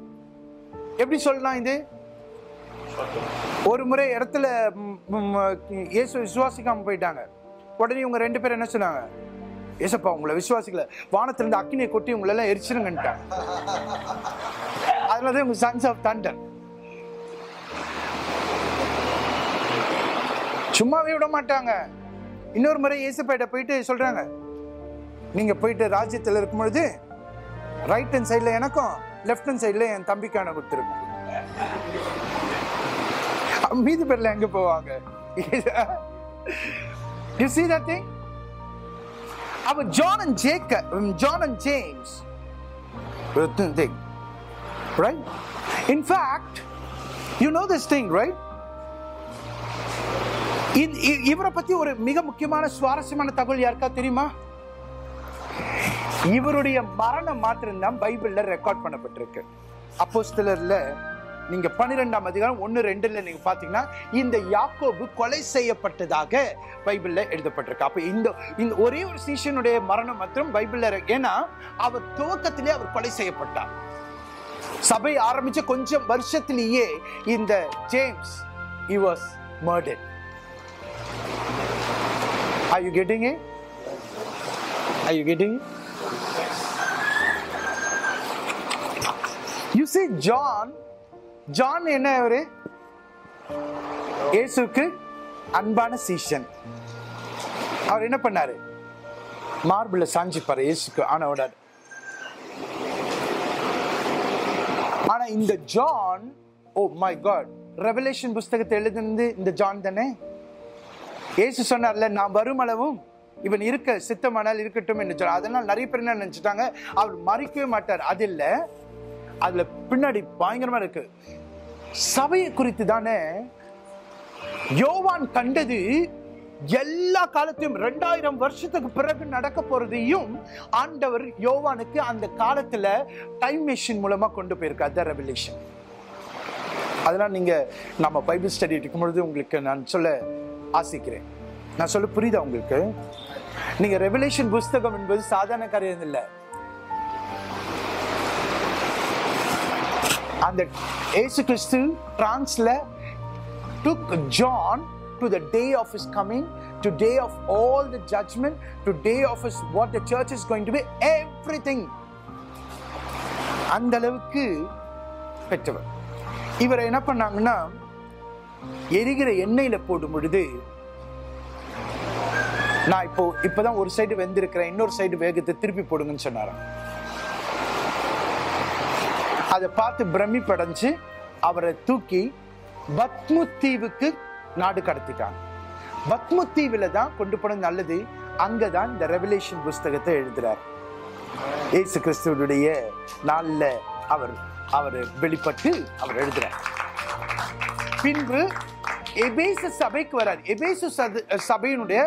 எப்படி சொல்லலாம் இது? ஒரு முறை இடத்துல இயேசு விசுவாசிக்காம போயிட்டாங்க. உடனே இவங்க ரெண்டு பேரும் என்ன சொன்னாங்க? ஏசப்பா உங்களை விசுவாசிக்கல. வானத்திலிருந்து அக்கினியை கொட்டி உங்களை எல்லாம் அதனால தான் உங்கள் சன்ஸ் ஆஃப் தண்டர் சும்மாவே விட மாட்டாங்க. இன்னொரு முறை இயேசுப்பேட்டை போயிட்டு சொல்றாங்க. நீங்க போயிட்டு ராஜ்யத்தில் இருக்கும் பொழுது ரைட் ஹேண்ட் சைடில் எனக்கும் லெஃப்ட் ஹேண்ட் சைடில் என் தம்பிக்கான கொடுத்துருங்க. மீதி பேர்ல எங்க போவாங்க? You see that thing? அவ John and ஜேக்க John and James thing right? In fact you know this thing right? இவரை பத்தி ஒரு மிக முக்கியமான சுவாரஸ்யமான தகவல் யாருக்கா தெரியுமா? இவருடைய மரணம் மாத்திரம்தான் பைபிளில் பைபிள்ல ரெக்கார்ட் பண்ணப்பட்டிருக்கு. அப்போஸ்தலர்ல நீங்க பன்னிரெண்டாம் அதிகாரம் ஒன்னு ரெண்டுல நீங்க பாத்தீங்கன்னா இந்த யாக்கோபு கொலை செய்யப்பட்டதாக பைபிள்ல எழுதப்பட்டிருக்கு. அப்ப இந்த இந்த ஒரே ஒரு சீஷனுடைய மரணம் மாத்திரம் பைபிள்ல ஏன்னா அவர் துவக்கத்திலே அவர் கொலை செய்யப்பட்டார். சபை ஆரம்பிச்ச கொஞ்சம் வருஷத்திலேயே இந்த James he was murder are you getting it? Are you getting it? You see john John என்ன அவரு? இயேசுக்கு அன்பான சீசன் அவர் என்ன பண்ணாரு? மார்பிள சாஞ்சிப்பார் இயேசுக்கு ஆனவோட ஆனா இந்த John oh my God revelation புஸ்தகத்தை எழுதுனது இந்த ஜான் தானே? இயேசு சொன்னார்ல நான் வருமளவும் இவன் இருக்க சித்தமானால் இருக்கட்டும் என்று சொல்ல அதனால் நிறைய பேர் என்ன நினைச்சிட்டாங்க அவர் மறிக்கவே மாட்டார். அது இல்ல அதுல பின்னாடி பயங்கரமா இருக்கு. சபையை குறித்து தானே யோவான் கண்டது எல்லா காலத்தையும் ரெண்டாயிரம் வருஷத்துக்கு பிறகு நடக்க போறதையும் ஆண்டவர் யோவானுக்கு அந்த காலத்துல டைம் மெஷின் மூலமா கொண்டு போயிருக்கார். த ரெவல்யூஷன் அதெல்லாம் நீங்க நம்ம பைபிள் ஸ்டடி எடுக்கும் பொழுது உங்களுக்கு நான் சொல்ல ஆசிக்கிறேன் நான் சொல்ல புரியுதா உங்களுக்கு நீங்க ரெவலேஷன் புஸ்தகம் என்பது சாதாரண காரியம் இல்லை அந்த ஏசு கிறிஸ்து translate took John to the day of is coming to day of all the judgment to day of is what the church is going to be everything அந்த அளவுக்கு பெற்றவர் இவரை என்ன பண்ணாங்கன்னா எரிகிற எண்ணெயில போடும் பொழுது நான் இப்போ இப்பதான் ஒரு சைடு வெந்திருக்கிறேன் இன்னொரு சைடு வேகத்தை திருப்பி போடுங்கன்னு சொன்னாராம். அதை பார்த்து பிரமிப்படைஞ்சு அவரை தூக்கி பத்மு தீவுக்கு நாடு கடத்திட்டாங்க பத்முதீவில தான் கொண்டு போனது நல்லது அங்கதான் இந்த ரெவலேஷன் புஸ்தகத்தை எழுதுறார். இயேசு கிறிஸ்துவனுடைய நாள்ல அவர் அவர் வெளிப்பட்டு அவர் எழுதுறார். பின்பு எபேச சபைக்கு வரார். எபேசு சபையினுடைய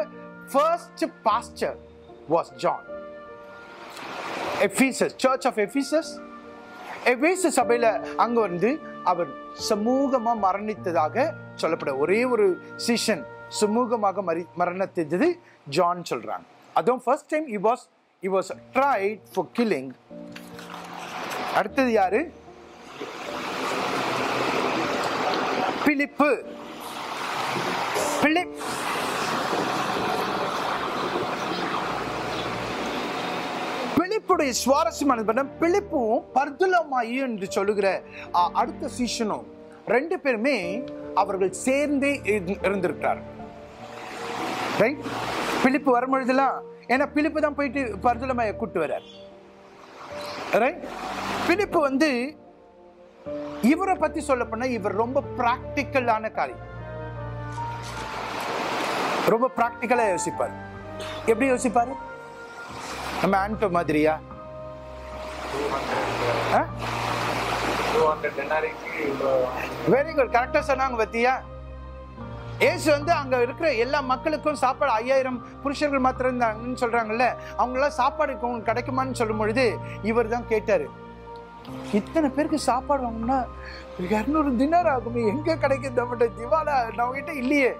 first pastor was John Ephesus church of Ephesus எபேச சபையில் அங்கே வந்து அவர் சமூகமாக மரணித்ததாக சொல்லப்பட ஒரே ஒரு சீஷன் சுமூகமாக மரி மரணத்தது ஜான் சொல்கிறாங்க அதுவும் first time he was he was tried for killing அடுத்தது யாரு? பிலிப்பு பிலிப் பிலிப்புடைய சுவாரஸ்யமானது பண்ண பிலிப்பும் பர்துலமாயி என்று சொல்லுகிற அடுத்த சீஷனும் ரெண்டு பேருமே அவர்கள் சேர்ந்தே இரு- இருந்திருக்கிறார். ரைட் பிலிப்பு வரும்பொழுதெல்லாம் ஏன்னா பிலிப்பு தான் போயிட்டு பர்துலமாயை கூட்டு வர்றார். ரைட் பிலிப்பு வந்து இவரை பத்தி சொல்ல போனா இவர் ரொம்ப பிராக்டிக்கலான காரியம் ரொம்ப பிராக்டிக்கலா யோசிப்பார். எப்படி யோசிப்பாரு? நம்ம ஆண்டோ மாதிரியா? வெரி குட் கரெக்டா சொன்னாங்க பத்தியா? ஏசு வந்து அங்க இருக்கிற எல்லா மக்களுக்கும் சாப்பாடு ஐயாயிரம் புருஷர்கள் மாத்திரம் இருந்தாங்கன்னு சொல்றாங்கல்ல அவங்க எல்லாம் சாப்பாடு கிடைக்குமான்னு சொல்லும் பொழுது இவர் தான் கேட்டாரு. இத்தனை பேருக்கு சாப்பாடு வாங்கணும்னா இரநூறு தினார் ஆகுமே? எங்க கிடைக்குது நம்மகிட்ட திவாலா நம்ம கிட்ட இல்லையே.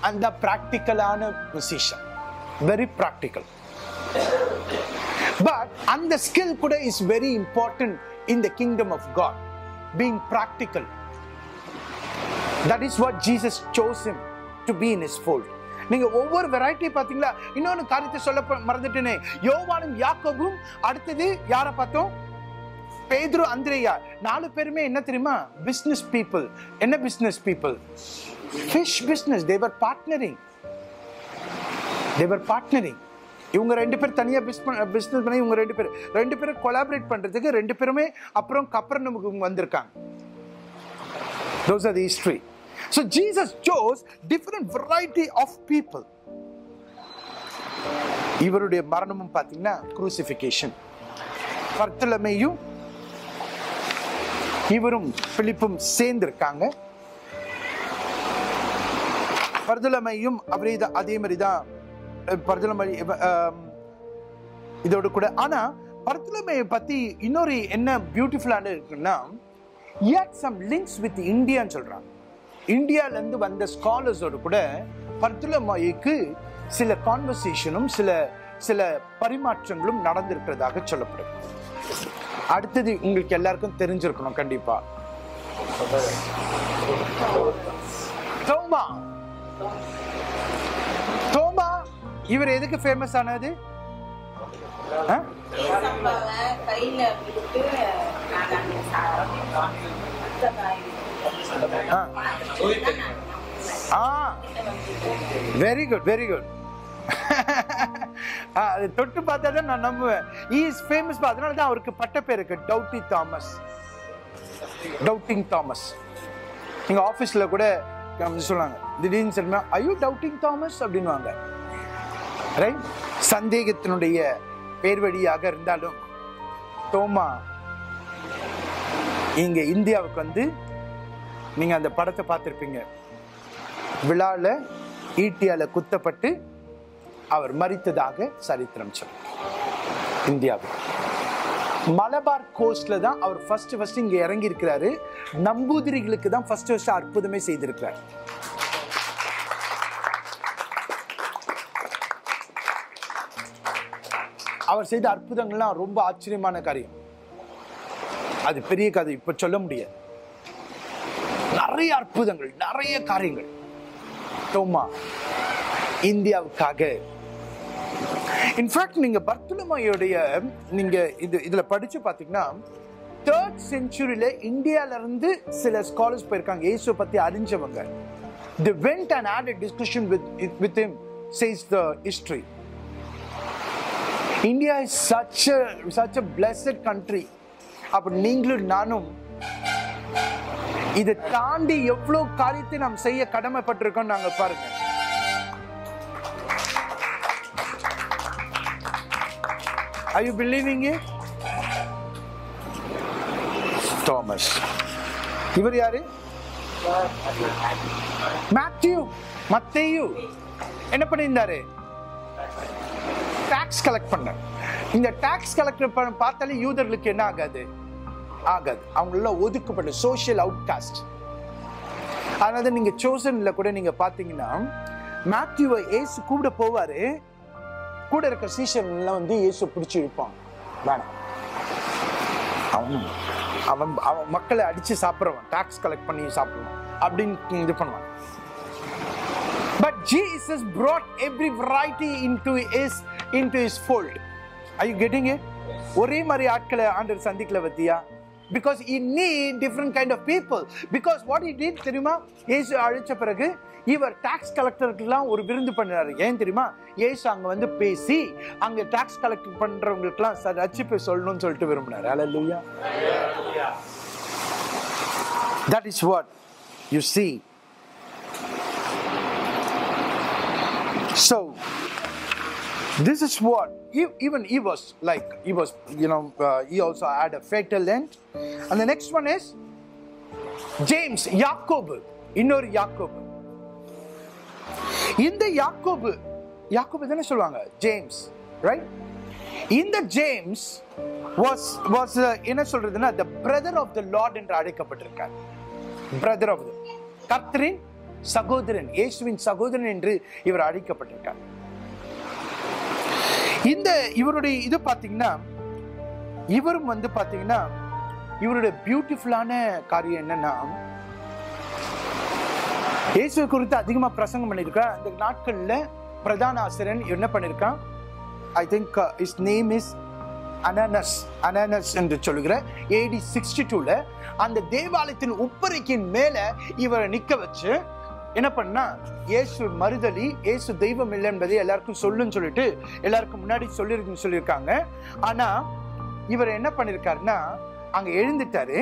அந்த பிராக்டிக்கலான பொசிஷன் வெரி ப்ராக்டிக்கல் பட் அந்த ஸ்கில் கூட is very important in the kingdom of God being practical that is what Jesus chose him to be in his fold நீங்க ஒவ்வொரு வெரைட்டி பாத்தீங்களா இன்னொன்னு காரியத்தை சொல்ல மறந்துட்டேனே. யோவானும் யாக்கோவும் அடுத்தது யாரை பார்த்தோம்? பேதுரு அந்திரேயா நாலு பேருமே என்ன தெரியுமா? பிஸ்னஸ் பீப்புள் என்ன business people fish business they were partnering they were partnering இவங்க ரெண்டு பேர் தனியா பிஸ்னஸ் பண்ணி இவங்க ரெண்டு பேர் ரெண்டு பேரும் கொலாபரேட் பண்ணுறதுக்கு ரெண்டு பேருமே அப்புறம் கப்பர்னமுக்கு வந்திருக்காங்க. Those are the history so Jesus chose different variety of people இவருடைய மரணமும் பார்த்தீங்கன்னா குரூசிஃபிகேஷன் பர்த்தலமையும் இவரும் பிலிப்பும் சேர்ந்திருக்காங்க. பர்தலமையும் அவரே அதே மாதிரி தான் பர்தலமை இதோடு கூட. ஆனா பர்தலமையை பத்தி இன்னொரு என்ன பியூட்டிஃபுல்லான இருக்குன்னா yet சம் லிங்க்ஸ் வித் இந்தியான்னு சொல்றாங்க. இந்தியால இருந்து வந்த ஸ்காலர்ஸோட கூட பர்துலமாய்க்கு சில கான்வர்சேஷனும் சில சில பரிமாற்றங்களும் நடந்திருக்கிறதாக சொல்லப்படுது. அடுத்தது உங்களுக்கு எல்லாருக்கும் தெரிஞ்சிருக்கணும் கண்டிப்பா. தோமா? தோமா இவர் எதுக்கு ஃபேமஸ் ஆனது? ஆ? ஆ. ஆ. வெரி குட் வெரி குட் அதை தொட்டு பார்த்தா தான் நான் நம்புவேன். இஸ் ஃபேமஸ் அதனால தான் அவருக்கு பட்ட பேர் இருக்கு. டவுட்டி தாமஸ் டவுட்டிங் தாமஸ் நீங்கள் ஆஃபீஸில் கூட வந்து சொல்லுவாங்க திடீர்னு சொல்லுமா ஐயோ டவுட்டிங் தாமஸ் அப்படின்வாங்க ரைட் சந்தேகத்தினுடைய பேர் வழியாக இருந்தாலும் தோமா இங்க இந்தியாவுக்கு வந்து நீங்க அந்த படத்தை பார்த்துருப்பீங்க. விழாவில் ஈட்டியால குத்தப்பட்டு அவர் மறித்ததாக சரித்திரம் சொல்லும் இந்தியாவில். மலபார் கோஸ்ட்ல தான் அவர் ஃபர்ஸ்ட் ஃபர்ஸ்ட் இங்க இறங்கி இருக்கிறாரு நம்பூதிரிகளுக்கு தான் ஃபர்ஸ்ட் ஃபர்ஸ்ட் அற்புதமே செய்திருக்கிறார். அவர் செய்த அற்புதங்கள்லாம் ரொம்ப ஆச்சரியமான காரியம். அது பெரிய கதை இப்ப சொல்ல முடியாது. நிறைய அற்புதங்கள் நிறைய காரியங்கள். தோமா இந்தியாவுக்காக இன்ஃபேக்ட் நீங்க பர்த்துலமையுடைய நீங்க இது இதுல படிச்சு பாத்தீங்கன்னா தேர்ட் செஞ்சுரியில இந்தியால இருந்து சில ஸ்காலர்ஸ் போயிருக்காங்க. இயேசு பத்தி அறிஞ்சவங்க. They went and had discussion with with him says the history India is such such a blessed country country. அப்ப நீங்களும் நானும் இதை தாண்டி எவ்வளவு காரியத்தை நாம் செய்ய கடமைப்பட்டிருக்கோம் நாங்க பாருங்க. Are you believing it? Thomas இவர் யாரு? மேத்யூ மத்தேயு. என்ன பண்ணியிருந்தாரு? டாக்ஸ் கலெக்ட் பண்ண இந்த டாக்ஸ் கலெக்ட் பண்ண பார்த்தாலே யூதர்களுக்கு என்ன ஆகாது? ஆகாது. அவங்கள ஒதுக்கப்பட்ட சோஷியல் அவுட் காஸ்ட் அதனால நீங்க சோசன்ல கூட நீங்க பாத்தீங்கன்னா மேத்யூவை ஏசு கூப்பிட போவாரு. கூட இருக்க சீஷன்லாம் வந்து இயேசு பிடிச்சி இருப்பான் வேணாம். அவன் அவன் அவன் மக்களை அடித்து சாப்பிட்றவன் டாக்ஸ் கலெக்ட் பண்ணி சாப்பிடுவான் அப்படின்னு இது பண்ணுவான். But Jesus brought every variety into his into his fold. Are you getting it? ஒரே மாதிரி ஆட்களை ஆண்டவர் சந்திக்கல பத்தியா? Because he need different kind of people because what it did தெரியுமா? ஏசு அழைச்ச பிறகு இவர் டாக்ஸ் கலெக்டருக்குலாம் ஒரு விருந்து பண்ணாரு ஏன் தெரியுமா இயேசு அங்க வந்து பேசி அங்க டாக்ஸ் கலெக்ட் பண்றவங்களுக்குலாம் சார் ரட்சிப்பை சொல்லணும்னு சொல்லிட்டு விரும்பினார் ஹalleluya that is what you see So, this is what e- even he was like. He was, you know, uh, he also had a fatal end. And the next one is James, யாக்கோபு இன்னொரு யாக்கோபு இந்த யாக்கோபு யாக்கோபு தானே சொல்லுவாங்க? James right இந்த James was was என்ன சொல்றதுன்னா the brother of the Lord என்று அழைக்கப்பட்டிருக்கார். பிரதர் ஆஃப் the கர்த்தரின் சகோதரன் இயேசுவின் சகோதரன் என்று இவர் அழைக்கப்பட்டிருக்கார். இந்த இவருடைய இது பார்த்தீங்கன்னா இவரும் வந்து பார்த்தீங்கன்னா இவருடைய பியூட்டிஃபுல்லான காரியம் என்னன்னா இயேசு குறித்து அதிகமாக பிரசங்கம் பண்ணியிருக்கார் அந்த நாட்களில் பிரதான ஆசிரியன் என்ன பண்ணியிருக்கான்? I think his name is Ananus Ananus என்று சொல்கிற ஏடி சிக்ஸ்டி டூவில் அந்த தேவாலயத்தின் உப்பரைக்கின் மேலே இவரை நிற்க வச்சு என்ன பண்ணா இயேசு மறுதலி இயேசு தெய்வம் இல்லை என்பதை எல்லாருக்கும் சொல்லுன்னு சொல்லிட்டு எல்லாருக்கும் முன்னாடி சொல்லியிருக்குன்னு சொல்லியிருக்காங்க. ஆனால் இவர் என்ன பண்ணியிருக்காருன்னா அங்கே எழுந்துட்டாரு.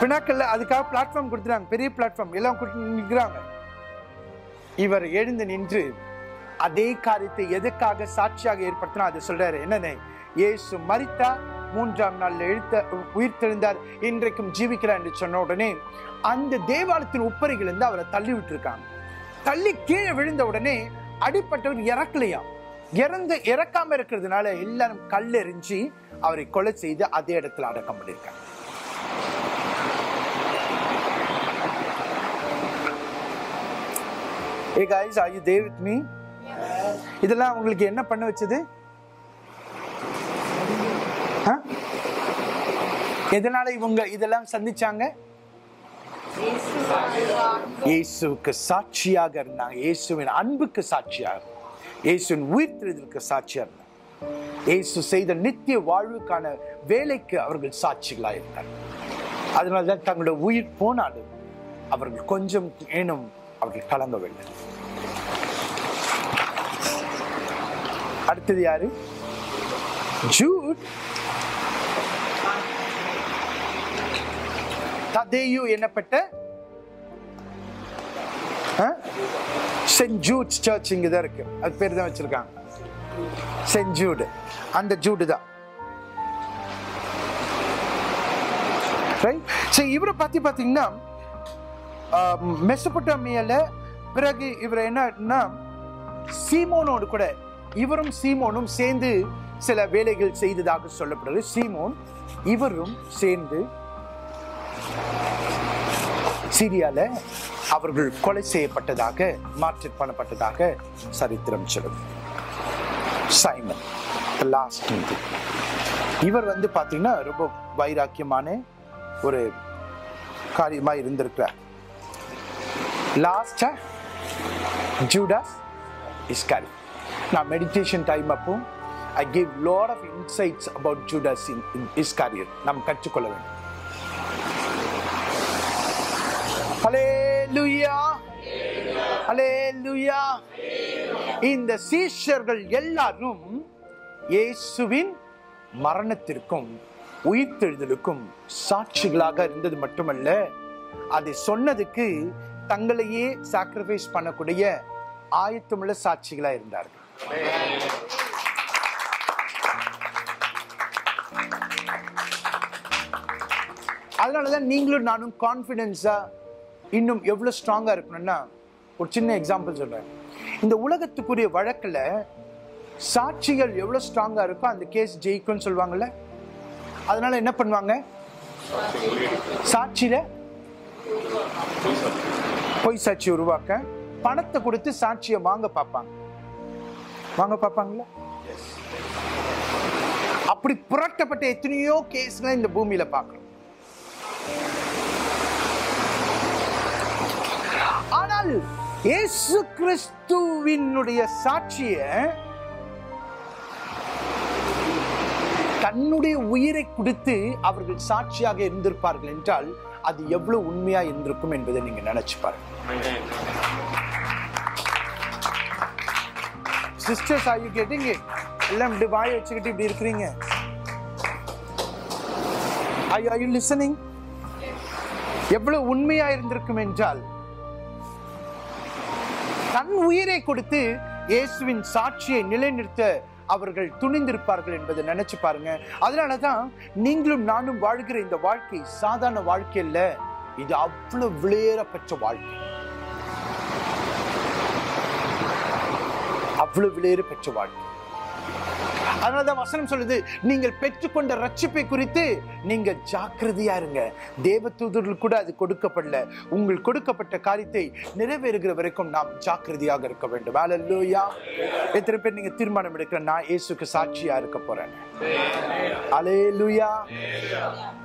பினாக்கல்ல அதுக்காக பிளாட்ஃபார்ம் கொடுத்துறாங்க பெரிய பிளாட்ஃபார்ம் எல்லாம் நிற்கிறாங்க இவர் எழுந்து நின்று அதே காரியத்தை எதுக்காக சாட்சியாக ஏற்படுத்தினா அதை சொல்றாரு. என்னன்னு? இயேசு மறித்தா மூன்றாம் நாள் எழுத்த உயிர் தெழுந்தார் இன்றைக்கும் ஜீவிக்கிறார் என்று சொன்ன உடனே அந்த தேவாலயத்தின் உப்பரிகள் இருந்து அவரை தள்ளி விட்டுருக்காங்க. தள்ளி கீழே விழுந்த உடனே அடிப்பட்டவர் இறக்கலையா? இறந்து இறக்காம இருக்கிறதுனால எல்லாரும் கல் எறிஞ்சு அவரை கொலை செய்து அதே இடத்துல அடக்கம் பண்ணியிருக்காங்க. Hey guys are you there with me இதெல்லாம் உங்களுக்கு என்ன பண்ண வச்சது? எதனால இவங்க இதெல்லாம் சந்திச்சாங்க? இயேசுவுக்கு சாட்சியாக இருந்தாங்க. இயேசுவின் அன்புக்கு சாட்சியாக. இயேசுவின் உயிர்த்தெழுதலுக்கு சாட்சியாக இருந்தாங்க. இயேசு செய்த நித்திய வாழ்வுக்கான வேலைக்கு அவர்கள் சாட்சிகளாக இருந்தாங்க அதனால்தான் தங்களுடைய உயிர் போனாலும் அவர்கள் கொஞ்சம் ஏனும் அவர்கள் கலங்கவில்லை. அடுத்தது யாரு? ஜூட். ததேயு என்னப்பட்ட? சென்ட் ஜூட் சர்ச் இங்க தான் இருக்கு. அது பேர் தான் வச்சிருக்காங்க. Saint Jude. அந்த ஜூடு தான். ரைட் சரி இவரை பத்தி பாத்தீங்கன்னா மெசபொட்டாமியால பிறகு இவர் என்னன்னா சீமோனோடு கூட இவரும் சீமோனும் சேர்ந்து சில வேலைகள் செய்ததாக சொல்லப்படுது சீமோன் இவரும் சேர்ந்து சிரியால அவர்கள் கொலை செய்யப்பட்டதாக மாற்றி பண்ணப்பட்டதாக சரித்திரம் சொல்லும் சைமன் லாஸ்ட் இவர் வந்து பார்த்தீங்கன்னா ரொம்ப வைராக்கியமான ஒரு காரியமாக இருந்திருக்கிறார். லாஸ்டா ஜூடாஸ் இஸ்காரி நான் மெடிடேஷன் டைம் அப்போ I give lot of insights about Judas in Iscariot நாம் கற்றுக்கொள்ள வேண்டும். ஹalleluya ஹalleluya இந்த சீஷர்கள் எல்லாரும் இயேசுவின் மரணத்திற்கும் உயிர்த்தெழுதலுக்கும் சாட்சிகளாக இருந்தது மட்டுமல்ல அதை சொன்னதுக்கு தங்களையே சாக்ரிஃபைஸ் பண்ணக்கூடிய ஆயத்தமுள்ள சாட்சிகளா இருந்தார்கள். அதனாலதான் நீங்களும் நானும் கான்ஃபிடென்ஸாக இன்னும் எவ்வளவு ஸ்ட்ராங்கா இருக்கணும்னா ஒரு சின்ன எக்ஸாம்பிள் சொல்றேன். இந்த உலகத்துக்குரிய வழக்கில் சாட்சிகள் எவ்வளவு ஸ்ட்ராங்கா இருக்கோ அந்த கேஸ் ஜெயிக்கும்னு சொல்லுவாங்கல்ல? அதனால என்ன பண்ணுவாங்க? சாட்சியில பொய் சாட்சி உருவாக்க பணத்தை கொடுத்து சாட்சியை வாங்க பார்ப்பாங்க. வாங்க பார்ப்பாங்களா? அப்படி புரட்டப்பட்ட எத்தனையோ கேஸ்களை இந்த பூமியில பார்க்கணும் ஆனால் இயேசு கிறிஸ்துவினுடைய சாட்சிய தன்னுடைய உயிரை கொடுத்து அவர்கள் சாட்சியாக இருந்திருப்பார்கள் என்றால் அது எவ்வளவு உண்மையா இருந்திருக்கும் என்பதை நீங்க நினைச்சு பாருங்க. Sisters are you getting it எல்லாம் இப்படி வாயை வச்சுக்கிட்டு இப்படி இருக்கிறீங்க. ஐ யூ லிசனிங் எவ்வளவு உண்மையா இருந்திருக்கும் என்றால் தன் உயிரை கொடுத்து இயேசுவின் சாட்சியை நிலைநிறுத்த அவர்கள் துணிந்திருப்பார்கள் என்பதை நினைச்சு பாருங்க. அதனால தான் நீங்களும் நானும் வாழ்கிற இந்த வாழ்க்கை சாதாரண வாழ்க்கை இல்ல இது அவ்வளவு விளையேற பெற்ற வாழ்க்கை. அவ்வளவு விளையேற பெற்ற வாழ்க்கை. அதனாலதான் வசனம் சொல்லுது நீங்கள் பெற்றுக்கொண்ட ரட்சிப்பை குறித்து நீங்க ஜாக்கிரதையா இருங்க. தேவ தூதர்கள் கூட அது கொடுக்கப்படல. உங்கள் கொடுக்கப்பட்ட காரியத்தை நிறைவேறுகிற வரைக்கும் நாம் ஜாக்கிரதையாக இருக்க வேண்டும். அல்லேலூயா எத்தனை பேர் நீங்க தீர்மானம் எடுக்கிற நான் இயேசுக்கு சாட்சியா இருக்க போறேன். அலேலுயா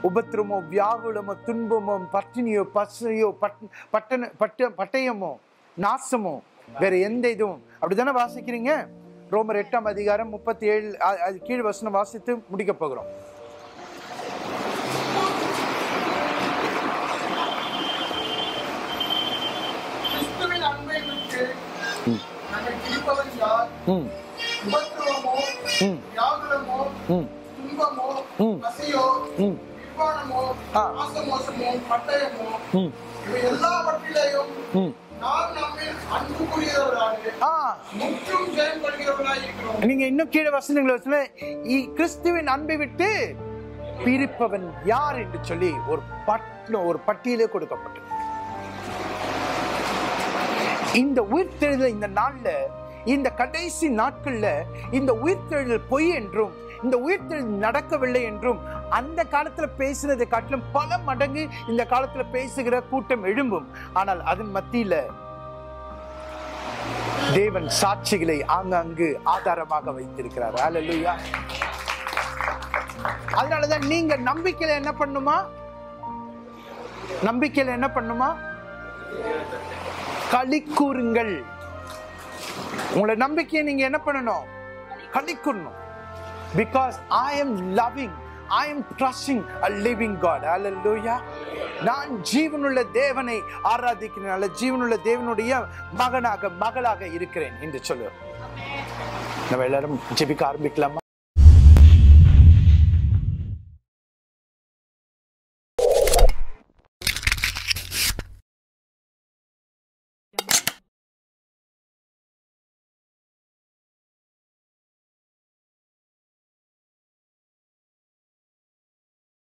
உபத்திரமோ வியாகுலமோ துன்பமோ பட்டினியோ பசையோ பட் பட்டன பட்ட பட்டயமோ நாசமோ வேற எந்த இதுவும். அப்படித்தானே வாசிக்கிறீங்க? ரோமர் எட்டாம் அதிகாரம் முப்பத்தி ஏழு அது கீழ் வசனம் வாசித்து முடிக்க போகிறோம். எல்லாவற்றிலேயும் நீங்க இன்னும் கீழே வசனங்களை கிறிஸ்துவின் அன்பை விட்டு பிரிப்பவன் யார்? என்று சொல்லி ஒரு பட்டம் ஒரு பட்டியலே கொடுக்கப்பட்டது. இந்த உயிர்த்தெழுதல் இந்த நாள்ல இந்த கடைசி நாட்கள்ல இந்த உயிர்த்தெழுதல் பொய் என்றும் இந்த உயிர்த்தெழுதல் நடக்கவில்லை என்றும் அந்த காலத்தில் பேசினதை காட்டிலும் பல மடங்கு இந்த காலத்தில் பேசுகிற கூட்டம் எழும்பும். ஆனால் அதன் மத்தியில் தேவன் சாட்சிகளை ஆங்காங்கு ஆதாரமாக வைத்திருக்கிறார். அதனால அதனாலதான் நீங்க நம்பிக்கையில என்ன பண்ணுமா? நம்பிக்கையில என்ன பண்ணுமா? களி கூறுங்கள். உங்களை நம்பிக்கையை நீங்க என்ன பண்ணணும்? களி கூறணும். Because I am loving I am trusting a living God hallelujah நான் ஜீவனுள்ள தேவனை ஆராதிக்கிறேன். அல்ல ஜீவனுள்ள தேவனுடைய மகனாக மகளாக இருக்கிறேன் என்று சொல்லு. நம்ம எல்லாரும் ஜெபிக்க ஆரம்பிக்கலாமா?